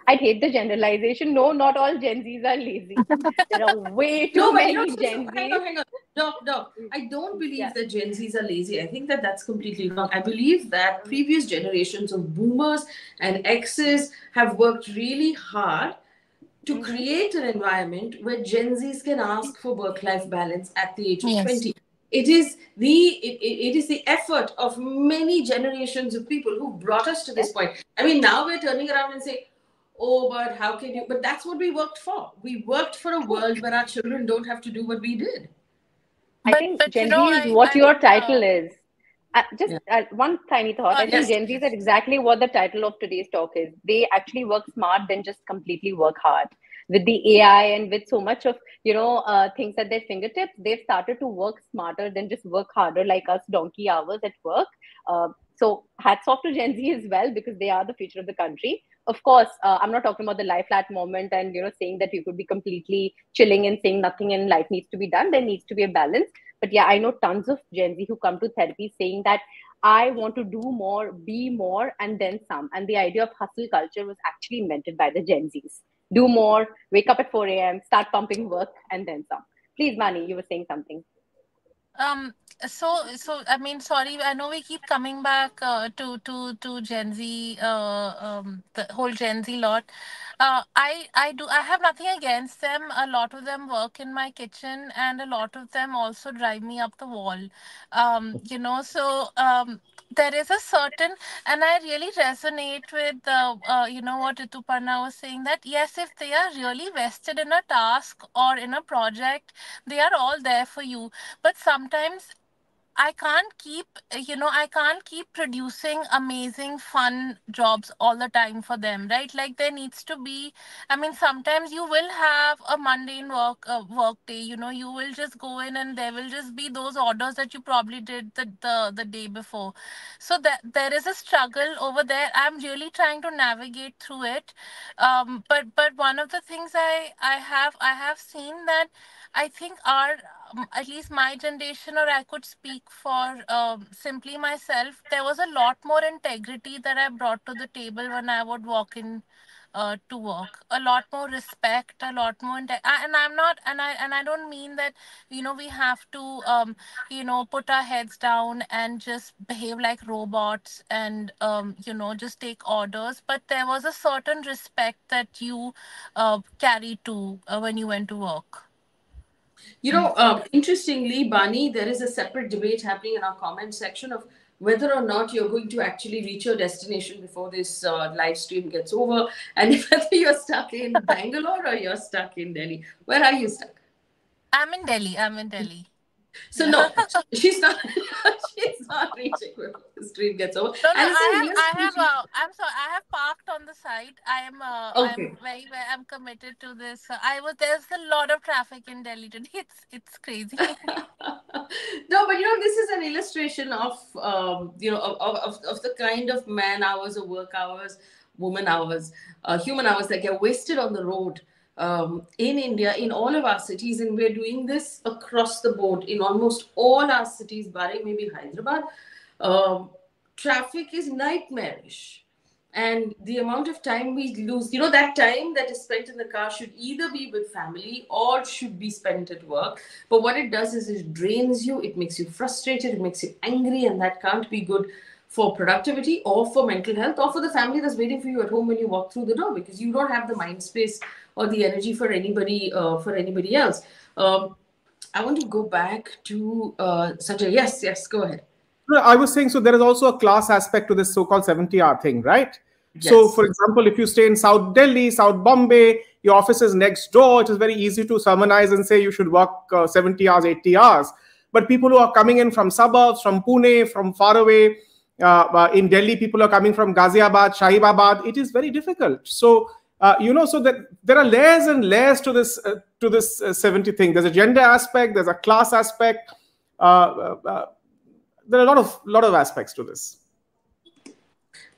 I'd hate the generalization. No, not all Gen Zs are lazy. there are way too no, many no, Gen Zs. Hang on, hang on. No, no. I don't believe yeah. that Gen Zs are lazy. I think that that's completely wrong. I believe that previous generations of boomers and Xs have worked really hard to mm-hmm. create an environment where Gen Zs can ask for work life balance at the age of yes. 20 it is the it, it is the effort of many generations of people who brought us to this point i mean now we're turning around and saying oh but how can you but that's what we worked for we worked for a world where our children don't have to do what we did i but, think but, gen z is what I, your title uh, is uh, just yeah. uh, one tiny thought. Uh, I think yes. Gen Z is exactly what the title of today's talk is. They actually work smart than just completely work hard with the AI and with so much of you know uh, things at their fingertips, they've started to work smarter than just work harder like us donkey hours at work. Uh, so hats off to Gen Z as well because they are the future of the country. Of course, uh, I'm not talking about the life flat moment and you know saying that you could be completely chilling and saying nothing in life needs to be done. There needs to be a balance. But yeah, I know tons of Gen Z who come to therapy saying that I want to do more, be more, and then some. And the idea of hustle culture was actually invented by the Gen Zs do more, wake up at 4 a.m., start pumping work, and then some. Please, Bani, you were saying something. Um, so so I mean, sorry, I know we keep coming back uh, to to to Gen Z, uh, um, the whole Gen Z lot. Uh, I I do I have nothing against them. A lot of them work in my kitchen, and a lot of them also drive me up the wall. Um, you know, so um, there is a certain and i really resonate with uh, you know what Rituparna was saying that yes if they are really vested in a task or in a project they are all there for you. But sometimes I can't keep, you know, I can't keep producing amazing, fun jobs all the time for them, right? Like there needs to be. I mean, sometimes you will have a mundane work uh, work day. You know, you will just go in and there will just be those orders that you probably did the the, the day before. So that there is a struggle over there. I'm really trying to navigate through it. Um, but but one of the things I I have I have seen that I think our um, at least my generation, or I could speak for um, simply myself, there was a lot more integrity that I brought to the table when I would walk in uh, to work. A lot more respect, a lot more, inte- and I'm not, and I and I don't mean that you know we have to um, you know put our heads down and just behave like robots and um, you know just take orders. But there was a certain respect that you uh, carried to uh, when you went to work. You know, uh, interestingly, Bani, there is a separate debate happening in our comment section of whether or not you're going to actually reach your destination before this uh, live stream gets over, and whether you're stuck in Bangalore or you're stuck in Delhi. Where are you stuck? I'm in Delhi. I'm in Delhi. So no, she's not. she's not reaching the gets over. No, no, I have, I have, uh, I'm sorry, I have parked on the side. I am, uh, Okay. I'm very, very, I'm committed to this. I was, there's a lot of traffic in Delhi today. It's, it's crazy. no, but you know, this is an illustration of um, you know of, of, of the kind of man hours or work hours, woman hours, uh, human hours that get wasted on the road um, in India, in all of our cities, and we're doing this across the board in almost all our cities, barring maybe Hyderabad. Um, traffic is nightmarish. And the amount of time we lose, you know, that time that is spent in the car should either be with family or should be spent at work. But what it does is it drains you, it makes you frustrated, it makes you angry, and that can't be good for productivity or for mental health or for the family that's waiting for you at home when you walk through the door because you don't have the mind space or the energy for anybody uh, for anybody else. Um, I want to go back to uh, Sanjay. Yes, yes, go ahead. I was saying, so there is also a class aspect to this so-called 70-hour thing, right? So, for example, if you stay in South Delhi, South Bombay, your office is next door, it is very easy to sermonize and say you should work uh, 70 hours, 80 hours. But people who are coming in from suburbs, from Pune, from far away, uh, uh, in Delhi, people are coming from Ghaziabad, Sahibabad. It is very difficult. So, uh, you know, so that there are layers and layers to this uh, to this uh, 70 thing. There's a gender aspect, there's a class aspect. There are a lot of lot of aspects to this.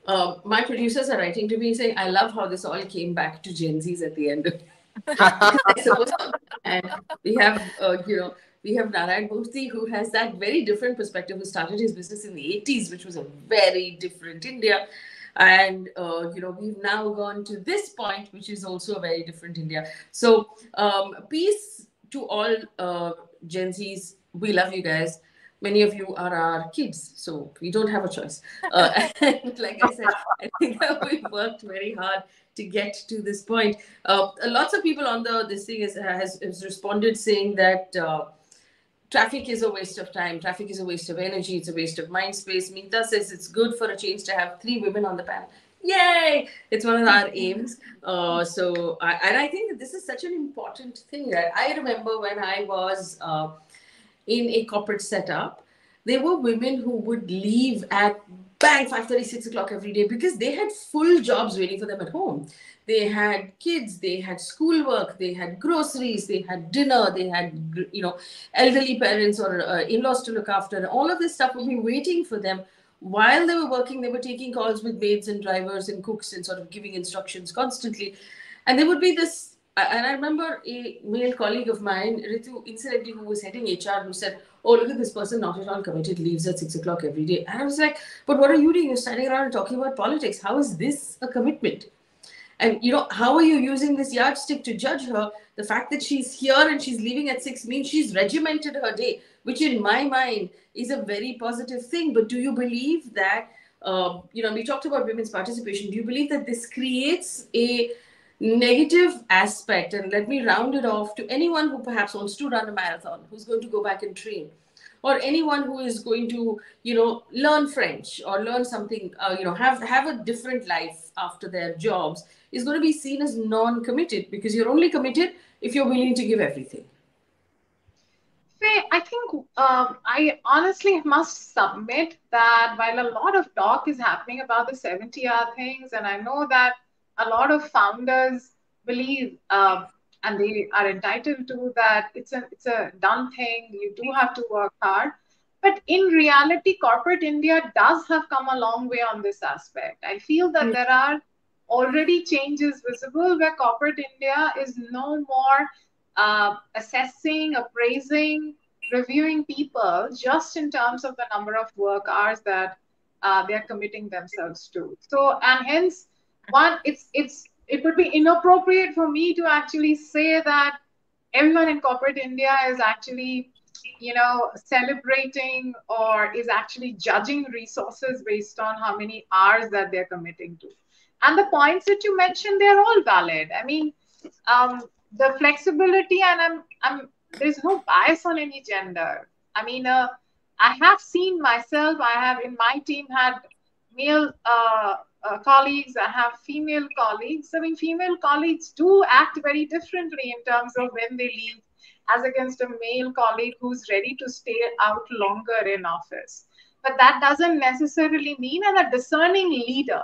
Uh, my producers are writing to me saying, I love how this all came back to Gen Zs at the end. And we have, uh, you know, we have Narayan Murthy, who has that very different perspective, who started his business in the 80s, which was a very different India. And, uh, you know, we've now gone to this point, which is also a very different India. So, um, peace to all uh, Gen Zs. We love you guys many of you are our kids, so we don't have a choice. Uh, and like I said, I think that we've worked very hard to get to this point. Uh, lots of people on the this thing is, has, has responded saying that uh, traffic is a waste of time, traffic is a waste of energy, it's a waste of mind space. Minta says it's good for a change to have three women on the panel. Yay! It's one of our aims. Uh, so, I, and I think that this is such an important thing. Right? I remember when I was uh, in a corporate setup, there were women who would leave at bang 5:30, 6 o'clock every day because they had full jobs waiting for them at home. They had kids, they had schoolwork, they had groceries, they had dinner, they had you know elderly parents or uh, in-laws to look after. All of this stuff would be waiting for them while they were working. They were taking calls with maids and drivers and cooks and sort of giving instructions constantly. And there would be this and I remember a male colleague of mine, Ritu, incidentally, who was heading HR, who said, Oh, look at this person, not at all committed, leaves at six o'clock every day. And I was like, But what are you doing? You're standing around talking about politics. How is this a commitment? And you know, how are you using this yardstick to judge her? The fact that she's here and she's leaving at six means she's regimented her day, which in my mind is a very positive thing. But do you believe that? Uh, you know, we talked about women's participation. Do you believe that this creates a negative aspect and let me round it off to anyone who perhaps wants to run a marathon who's going to go back and train or anyone who is going to you know learn french or learn something uh, you know have have a different life after their jobs is going to be seen as non-committed because you're only committed if you're willing to give everything. Faye, I think um, I honestly must submit that while a lot of talk is happening about the 70 hour things, and I know that a lot of founders believe uh, and they are entitled to that it's a it's a done thing you do have to work hard. But in reality corporate india does have come a long way on this aspect. I feel that there are already changes visible where corporate india is no more uh, assessing appraising reviewing people just in terms of the number of work hours that uh, they're committing themselves to. So and hence one it's it's it would be inappropriate for me to actually say that everyone in corporate india is actually you know celebrating or is actually judging resources based on how many hours that they're committing to. And the points that you mentioned they're all valid. I mean um, the flexibility and i'm i'm there's no bias on any gender. I mean i have seen myself, I have in my team had male uh, uh, colleagues, I have female colleagues. I mean, female colleagues do act very differently in terms of when they leave as against a male colleague who's ready to stay out longer in office. But that doesn't necessarily mean that a discerning leader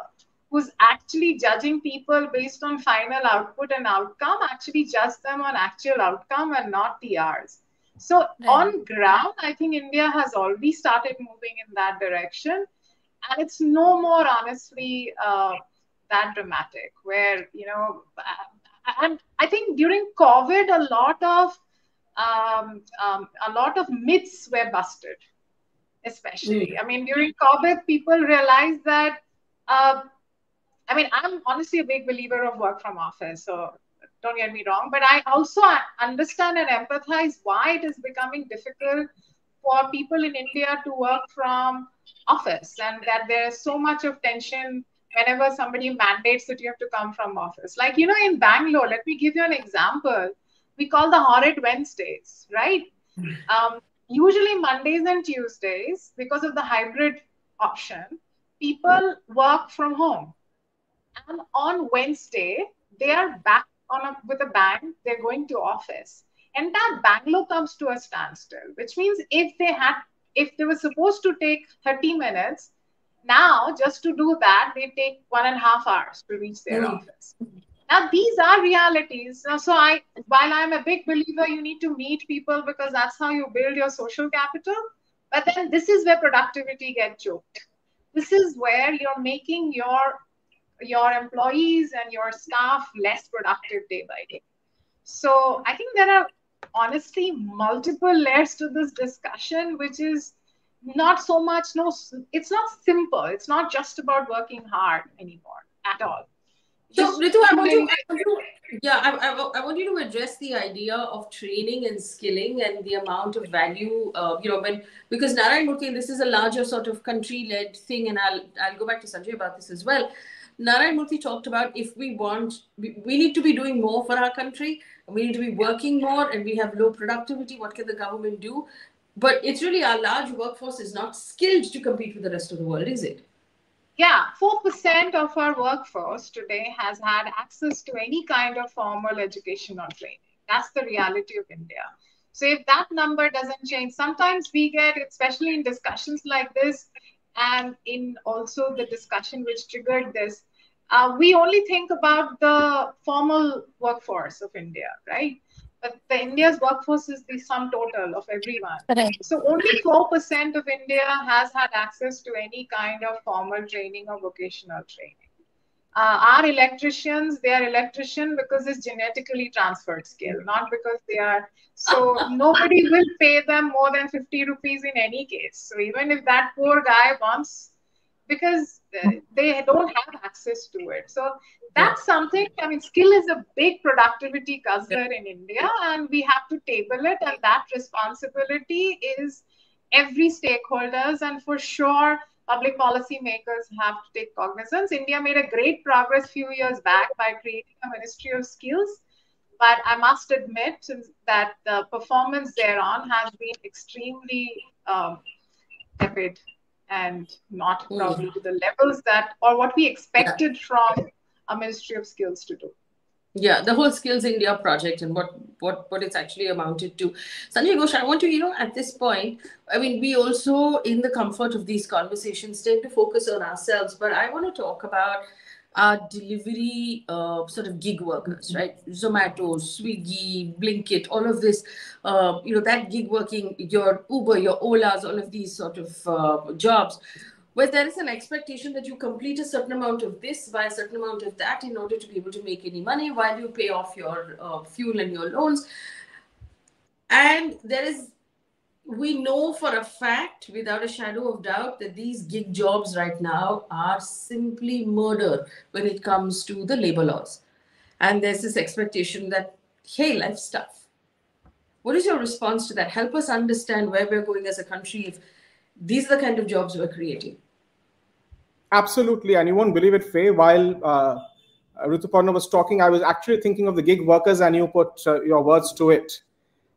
who's actually judging people based on final output and outcome actually judge them on actual outcome and not the hours. So right. on ground, I think India has already started moving in that direction, and it's no more honestly uh, that dramatic. Where you know, and I think during COVID, a lot of um, um, a lot of myths were busted. Especially, mm. I mean, during COVID, people realized that. Uh, I mean, I'm honestly a big believer of work from office. So don't get me wrong, but I also understand and empathize why it is becoming difficult for people in India to work from office and that there is so much of tension whenever somebody mandates that you have to come from office. Like, you know, in Bangalore, let me give you an example. We call the horrid Wednesdays, right? Um, usually Mondays and Tuesdays, because of the hybrid option, people work from home. And on Wednesday, they are back on a, with a bang, they're going to office. Entire Bangalore comes to a standstill, which means if they had, if they were supposed to take 30 minutes, now just to do that, they take one and a half hours to reach their mm. office. Now these are realities. So I, while I'm a big believer, you need to meet people because that's how you build your social capital. But then this is where productivity gets choked. This is where you're making your your employees and your staff less productive day by day. So I think there are honestly multiple layers to this discussion, which is not so much, no, it's not simple. It's not just about working hard anymore at all. So, Ritu, I want, you, I want you, yeah, I, I, I, want you to address the idea of training and skilling and the amount of value, uh, you know, when because Narayan Murthy, this is a larger sort of country-led thing, and I'll I'll go back to Sanjay about this as well. Narayan Murthy talked about if we want, we, we need to be doing more for our country, we need to be working more, and we have low productivity. What can the government do? But it's really our large workforce is not skilled to compete with the rest of the world, is it? Yeah, 4% of our workforce today has had access to any kind of formal education or training. That's the reality of India. So if that number doesn't change, sometimes we get, especially in discussions like this, and in also the discussion which triggered this, uh, we only think about the formal workforce of India, right? But the India's workforce is the sum total of everyone. Right. So only 4% of India has had access to any kind of formal training or vocational training. Uh, our electricians, they are electrician because it's genetically transferred skill, not because they are. So nobody will pay them more than 50 rupees in any case. So even if that poor guy wants, because they don't have access to it. So that's something, I mean, skill is a big productivity guzzler in India, and we have to table it. And that responsibility is every stakeholders, and for sure, public policy makers have to take cognizance. India made a great progress few years back by creating a Ministry of Skills, but I must admit that the performance thereon has been extremely um, tepid and not hmm. probably to the levels that or what we expected from a Ministry of Skills to do yeah the whole skills india project and what what what it's actually amounted to. Sanjay ghosh i want to you know at this point i mean we also in the comfort of these conversations tend to focus on ourselves but i want to talk about our delivery uh, sort of gig workers mm-hmm. right? Zomato swiggy blinkit all of this uh, you know that gig working your uber your olas all of these sort of uh, jobs where there is an expectation that you complete a certain amount of this by a certain amount of that in order to be able to make any money while you pay off your uh, fuel and your loans. And there is, we know for a fact, without a shadow of doubt, that these gig jobs right now are simply murder when it comes to the labor laws. And there's this expectation that, hey, life's tough. What is your response to that? Help us understand where we're going as a country if these are the kind of jobs we're creating. Absolutely. And you won't believe it, Faye. While uh, Rituparna was talking, I was actually thinking of the gig workers and you put uh, your words to it.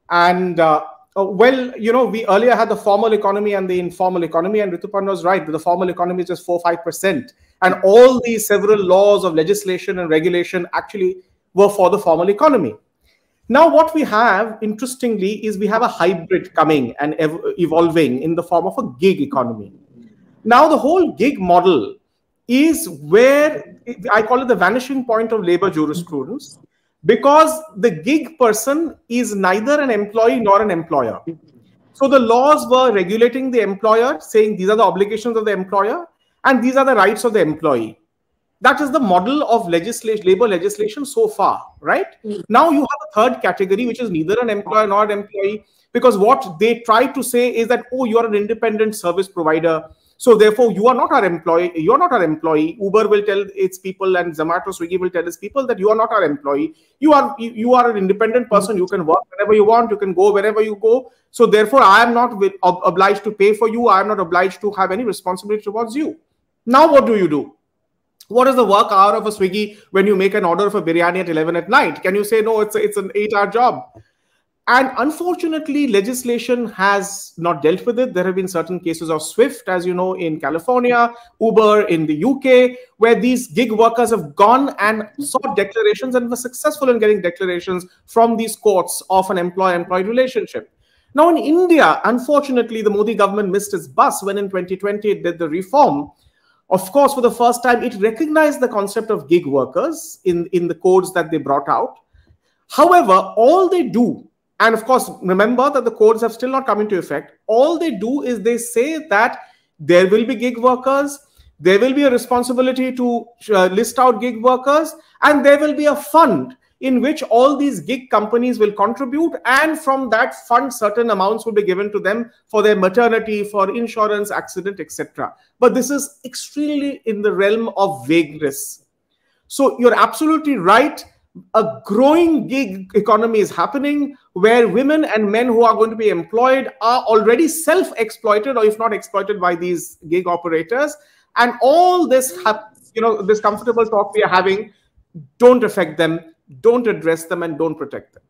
And uh, uh, well, you know, we earlier had the formal economy and the informal economy, and Rituparna was right. The formal economy is just four five percent, and all these several laws of legislation and regulation actually were for the formal economy. Now, what we have, interestingly, is we have a hybrid coming and ev evolving in the form of a gig economy. Now, the whole gig model is where I call it the vanishing point of labor jurisprudence because the gig person is neither an employee nor an employer. So the laws were regulating the employer, saying these are the obligations of the employer and these are the rights of the employee. That is the model of legislation, labor legislation so far, right? Mm. Now you have a third category, which is neither an employer nor an employee, because what they try to say is that, oh, you are an independent service provider so therefore, you are not our employee. You are not our employee. Uber will tell its people, and Zomato, Swiggy will tell its people that you are not our employee. You are you, are an independent person. You can work whenever you want. You can go wherever you go. So therefore, I am not ob obliged to pay for you. I am not obliged to have any responsibility towards you. Now, what do you do? What is the work hour of a Swiggy when you make an order of a biryani at 11 at night? Can you say, no, it's, a, it's an eight hour job? And unfortunately, legislation has not dealt with it. There have been certain cases of Swift, as you know, in California, Uber in the UK, where these gig workers have gone and sought declarations and were successful in getting declarations from these courts of an employer-employee relationship. Now, in India, unfortunately, the Modi government missed its bus when in 2020 it did the reform. Of course, for the first time, it recognized the concept of gig workers in, in the codes that they brought out. However, all they do and of course, remember that the codes have still not come into effect. All they do is they say that there will be gig workers, there will be a responsibility to uh, list out gig workers, and there will be a fund in which all these gig companies will contribute and from that fund certain amounts will be given to them for their maternity for insurance accident etc but this is extremely in the realm of vagueness. So you're absolutely right. A growing gig economy is happening where women and men who are going to be employed are already self-exploited or if not exploited by these gig operators. And all this you know this comfortable talk we are having don't affect them don't address them and don't protect them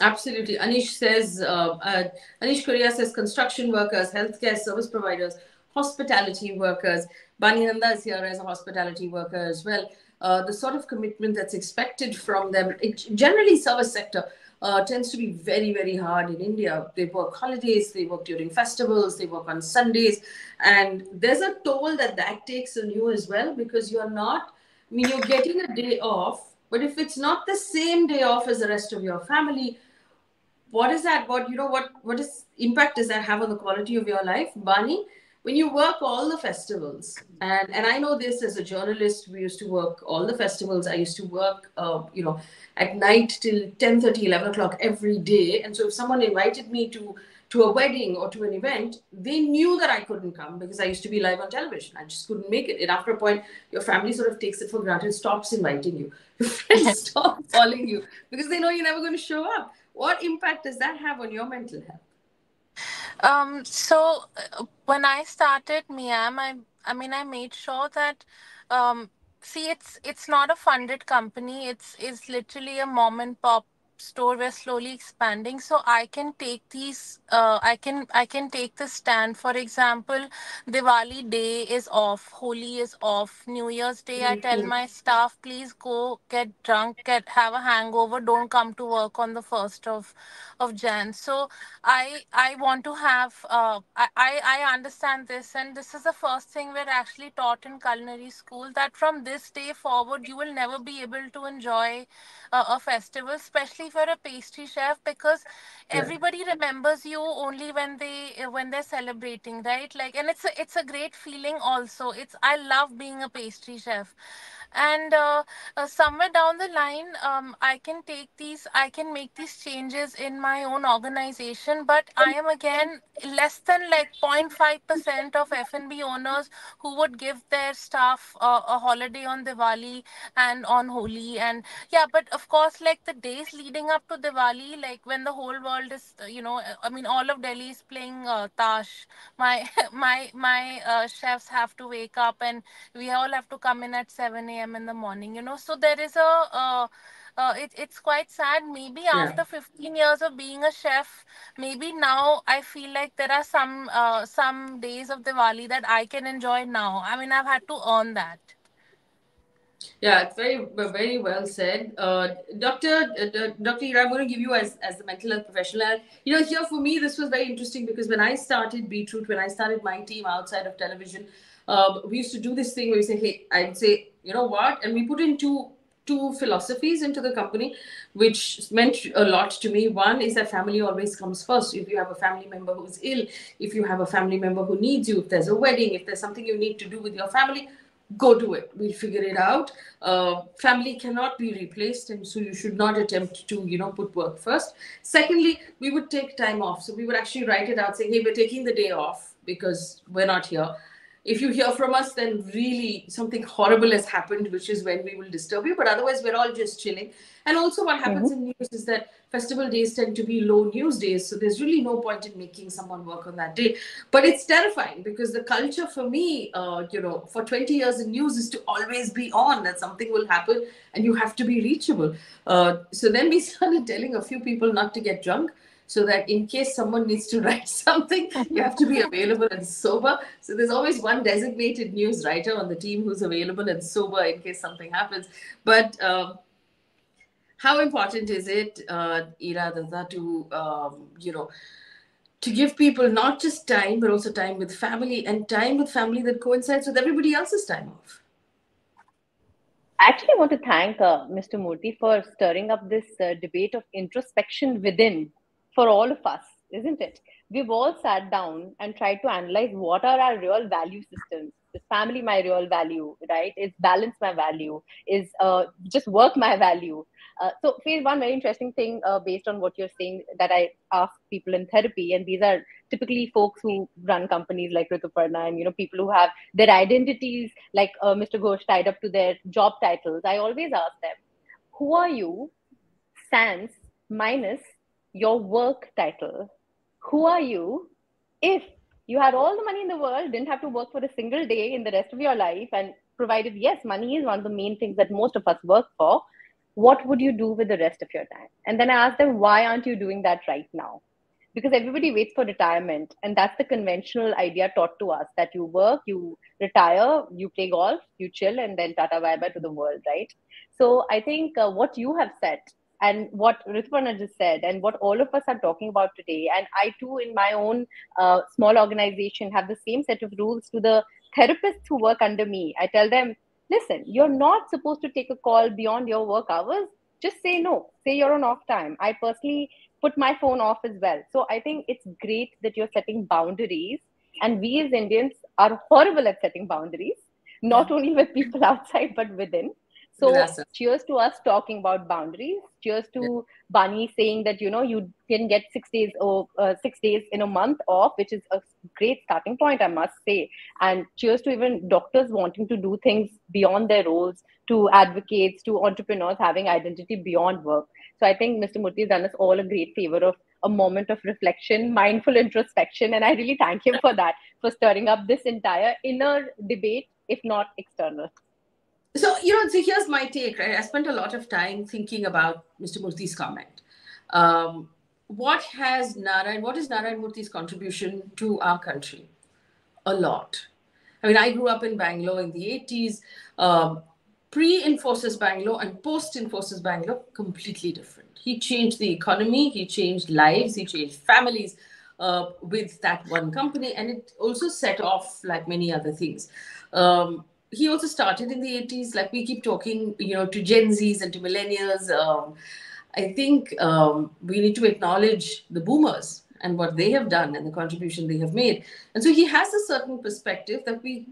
absolutely anish says uh, uh, anish korea says construction workers healthcare service providers hospitality workers bani nanda is here as a hospitality worker as well uh, the sort of commitment that's expected from them. It, generally, service sector uh, tends to be very, very hard in India. They work holidays, they work during festivals, they work on Sundays, and there's a toll that that takes on you as well because you're not. I mean, you're getting a day off, but if it's not the same day off as the rest of your family, what is that? What you know? What what is impact does that have on the quality of your life, Bani? when you work all the festivals and and i know this as a journalist we used to work all the festivals i used to work uh, you know at night till 10 30 11 o'clock every day and so if someone invited me to to a wedding or to an event they knew that i couldn't come because i used to be live on television. I just couldn't make it. And after a point your family sort of takes it for granted stops inviting you. Your friends stop calling you because they know you're never going to show up. What impact does that have on your mental health? Um, so uh, when I started Miam, I I mean I made sure that um, see it's it's not a funded company. It's it's literally a mom and pop store we're slowly expanding so i can take these uh, i can i can take the stand for example diwali day is off holi is off new year's day mm-hmm. i tell mm-hmm. my staff please go get drunk get have a hangover don't come to work on the first of of jan so i i want to have uh, I, I i understand this and this is the first thing we're actually taught in culinary school that from this day forward you will never be able to enjoy a festival especially especially for a pastry chef because yeah. everybody remembers you only when they when they're celebrating right? Like and it's a, it's a great feeling also. It's i love being a pastry chef and uh, uh, somewhere down the line um, i can take these i can make these changes in my own organization but i am again less than like 0.5% of f&b owners who would give their staff uh, a holiday on diwali and on holi. And yeah but of course like the days leading up to diwali like when the whole world is you know i mean all of delhi is playing uh, tash. My my my uh, chefs have to wake up and we all have to come in at 7 a.m a.m. in the morning. You know, so there is a. Uh, uh, it, it's quite sad. Maybe Yeah. after 15 years of being a chef, maybe now I feel like there are some uh, some days of Diwali that I can enjoy now. I mean, I've had to earn that. Yeah, it's very very well said, uh, Doctor. Uh, Doctor, Ira, I'm going to give you as as the mental health professional. You know, here for me, this was very interesting because when I started Beatroot, when I started my team outside of television, um, we used to do this thing where we say, "Hey," I'd say, "You know what?" and we put in two two philosophies into the company, which meant a lot to me. One is that family always comes first. If you have a family member who's ill, if you have a family member who needs you, if there's a wedding, if there's something you need to do with your family, go do it we'll figure it out uh, family cannot be replaced and so you should not attempt to you know put work first secondly we would take time off so we would actually write it out saying hey we're taking the day off because we're not here if you hear from us then really something horrible has happened which is when we will disturb you. But otherwise we're all just chilling. And also what happens in news is that festival days tend to be low news days so there's really no point in making someone work on that day. But it's terrifying because the culture for me uh, you know for 20 years in news is to always be on that something will happen and you have to be reachable. Uh, so then we started telling a few people not to get drunk so that in case someone needs to write something, you have to be available and sober. So there's always one designated news writer on the team who's available and sober in case something happens. But um, how important is it, uh, Ira Datta, to um, you know? To give people not just time, but also time with family and time with family that coincides with everybody else's time off. I actually want to thank uh, Mr. Murthy for stirring up this uh, debate of introspection within for all of us, isn't it? We've all sat down and tried to analyze what are our real value systems. Is family my real value, right? Is balance my value? Is uh, just work my value? Uh, so, phase one, very interesting thing uh, based on what you're saying that I ask people in therapy, and these are typically folks who run companies like Rituparna and you know people who have their identities like uh, Mr. Ghosh tied up to their job titles. I always ask them, who are you? Sans minus your work title. Who are you if you had all the money in the world, didn't have to work for a single day in the rest of your life, and provided, yes, money is one of the main things that most of us work for, what would you do with the rest of your time? And then I ask them, why aren't you doing that right now? Because everybody waits for retirement, and that's the conventional idea taught to us that you work, you retire, you play golf, you chill, and then tata bye bye to the world, right? So I think uh, what you have said and what Rituparna just said, and what all of us are talking about today, and I too, in my own uh, small organization, have the same set of rules to the therapists who work under me. I tell them, listen, you're not supposed to take a call beyond your work hours. Just say no. Say you're on off time. I personally put my phone off as well. So I think it's great that you're setting boundaries. And we as Indians are horrible at setting boundaries, not only with people outside, but within. So cheers to us talking about boundaries. Cheers to Bani saying that you know you can get six days or uh, six days in a month off, which is a great starting point, I must say. And cheers to even doctors wanting to do things beyond their roles, to advocates, to entrepreneurs having identity beyond work. So I think Mr. Murthy has done us all a great favor of a moment of reflection, mindful introspection, and I really thank him for that, for stirring up this entire inner debate, if not external. So, you know, so here's my take, right? I spent a lot of time thinking about Mr. Murthy's comment. Um, what has Narayan, what is Narayan Murthy's contribution to our country? A lot. I mean, I grew up in Bangalore in the 80s. Um, Pre Infosys Bangalore and post Infosys Bangalore, completely different. He changed the economy, he changed lives, he changed families uh, with that one company, and it also set off like many other things. Um, he also started in the 80s like we keep talking you know to gen z's and to millennials um, i think um, we need to acknowledge the boomers and what they have done and the contribution they have made. And so he has a certain perspective that we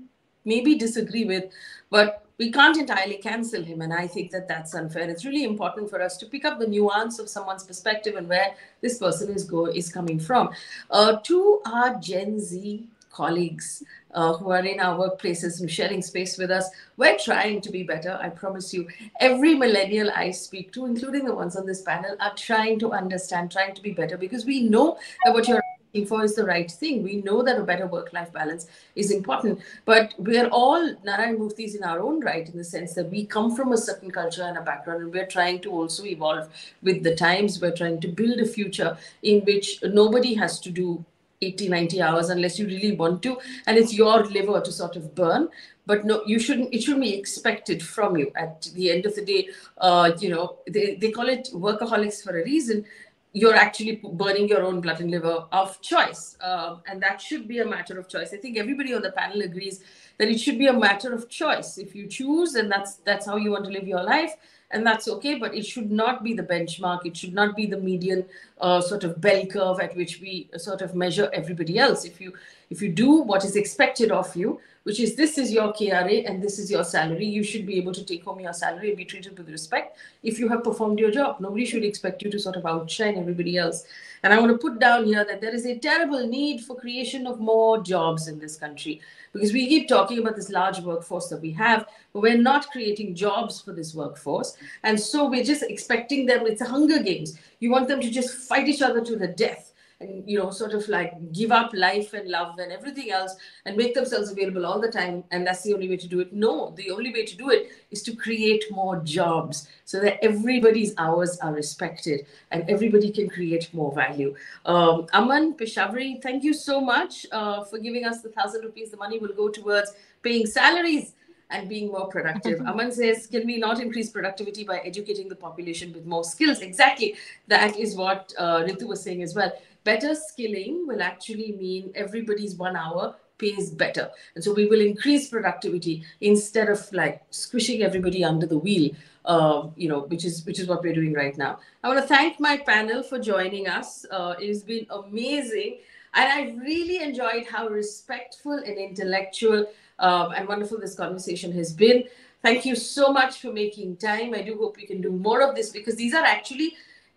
maybe disagree with but we can't entirely cancel him. And i think that that's unfair. It's really important for us to pick up the nuance of someone's perspective and where this person is go is coming from. Uh, to our gen z colleagues uh, who are in our workplaces and sharing space with us. We're trying to be better, I promise you. Every millennial I speak to, including the ones on this panel, are trying to understand, trying to be better because we know that what you're looking for is the right thing. We know that a better work-life balance is important, but we're all Narayan Murthis in our own right, in the sense that we come from a certain culture and a background, and we're trying to also evolve with the times. We're trying to build a future in which nobody has to do 80 90 hours unless you really want to and it's your liver to sort of burn. But no you shouldn't it shouldn't be expected from you. At the end of the day uh, you know they, they call it workaholics for a reason. You're actually burning your own blood and liver of choice. Uh, and that should be a matter of choice. I think everybody on the panel agrees that it should be a matter of choice. If you choose and that's that's how you want to live your life and that's okay but it should not be the benchmark it should not be the median uh, sort of bell curve at which we sort of measure everybody else if you if you do what is expected of you which is this is your KRA and this is your salary. You should be able to take home your salary and be treated with respect if you have performed your job. Nobody should expect you to sort of outshine everybody else. And I want to put down here that there is a terrible need for creation of more jobs in this country because we keep talking about this large workforce that we have, but we're not creating jobs for this workforce. And so we're just expecting them, it's a hunger games. You want them to just fight each other to the death and you know sort of like give up life and love and everything else and make themselves available all the time and that's the only way to do it no the only way to do it is to create more jobs so that everybody's hours are respected and everybody can create more value um, aman Peshawari, thank you so much uh, for giving us the thousand rupees the money will go towards paying salaries and being more productive. Aman says, can we not increase productivity by educating the population with more skills? Exactly. That is what uh, Ritu was saying as well better skilling will actually mean everybody's one hour pays better. And so we will increase productivity instead of like squishing everybody under the wheel. Uh, you know, which is which is what we're doing right now. I want to thank my panel for joining us. Uh, it has been amazing, and I really enjoyed how respectful and intellectual uh, and wonderful this conversation has been. Thank you so much for making time. I do hope we can do more of this because these are actually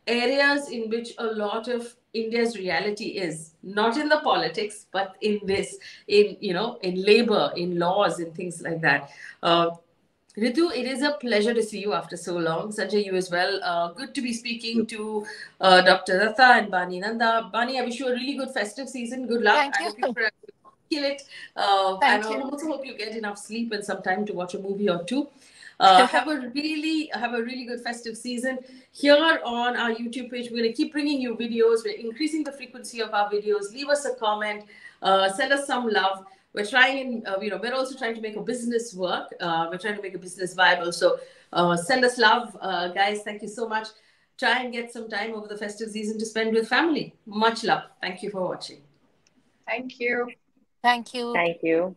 areas in which a lot of India's reality is not in the politics, but in this, in you know, in labor, in laws, and things like that. Uh, Ritu, it is a pleasure to see you after so long. Sanjay, you as well. Uh, good to be speaking to uh, Dr. Ratha and Bani Nanda. Bani, I wish you a really good festive season. Good luck. Thank you. kill it. Uh, Thank and you. I also hope you get enough sleep and some time to watch a movie or two. Uh, have a really have a really good festive season. Here on our youtube page we're going to keep bringing you videos. We're increasing the frequency of our videos. Leave us a comment. Uh, send us some love. We're trying and uh, you know we're also trying to make a business work. Uh, we're trying to make a business viable so uh, send us love uh, guys. Thank you so much. Try and get some time over the festive season to spend with family. Much love. Thank you for watching. Thank you. Thank you. Thank you.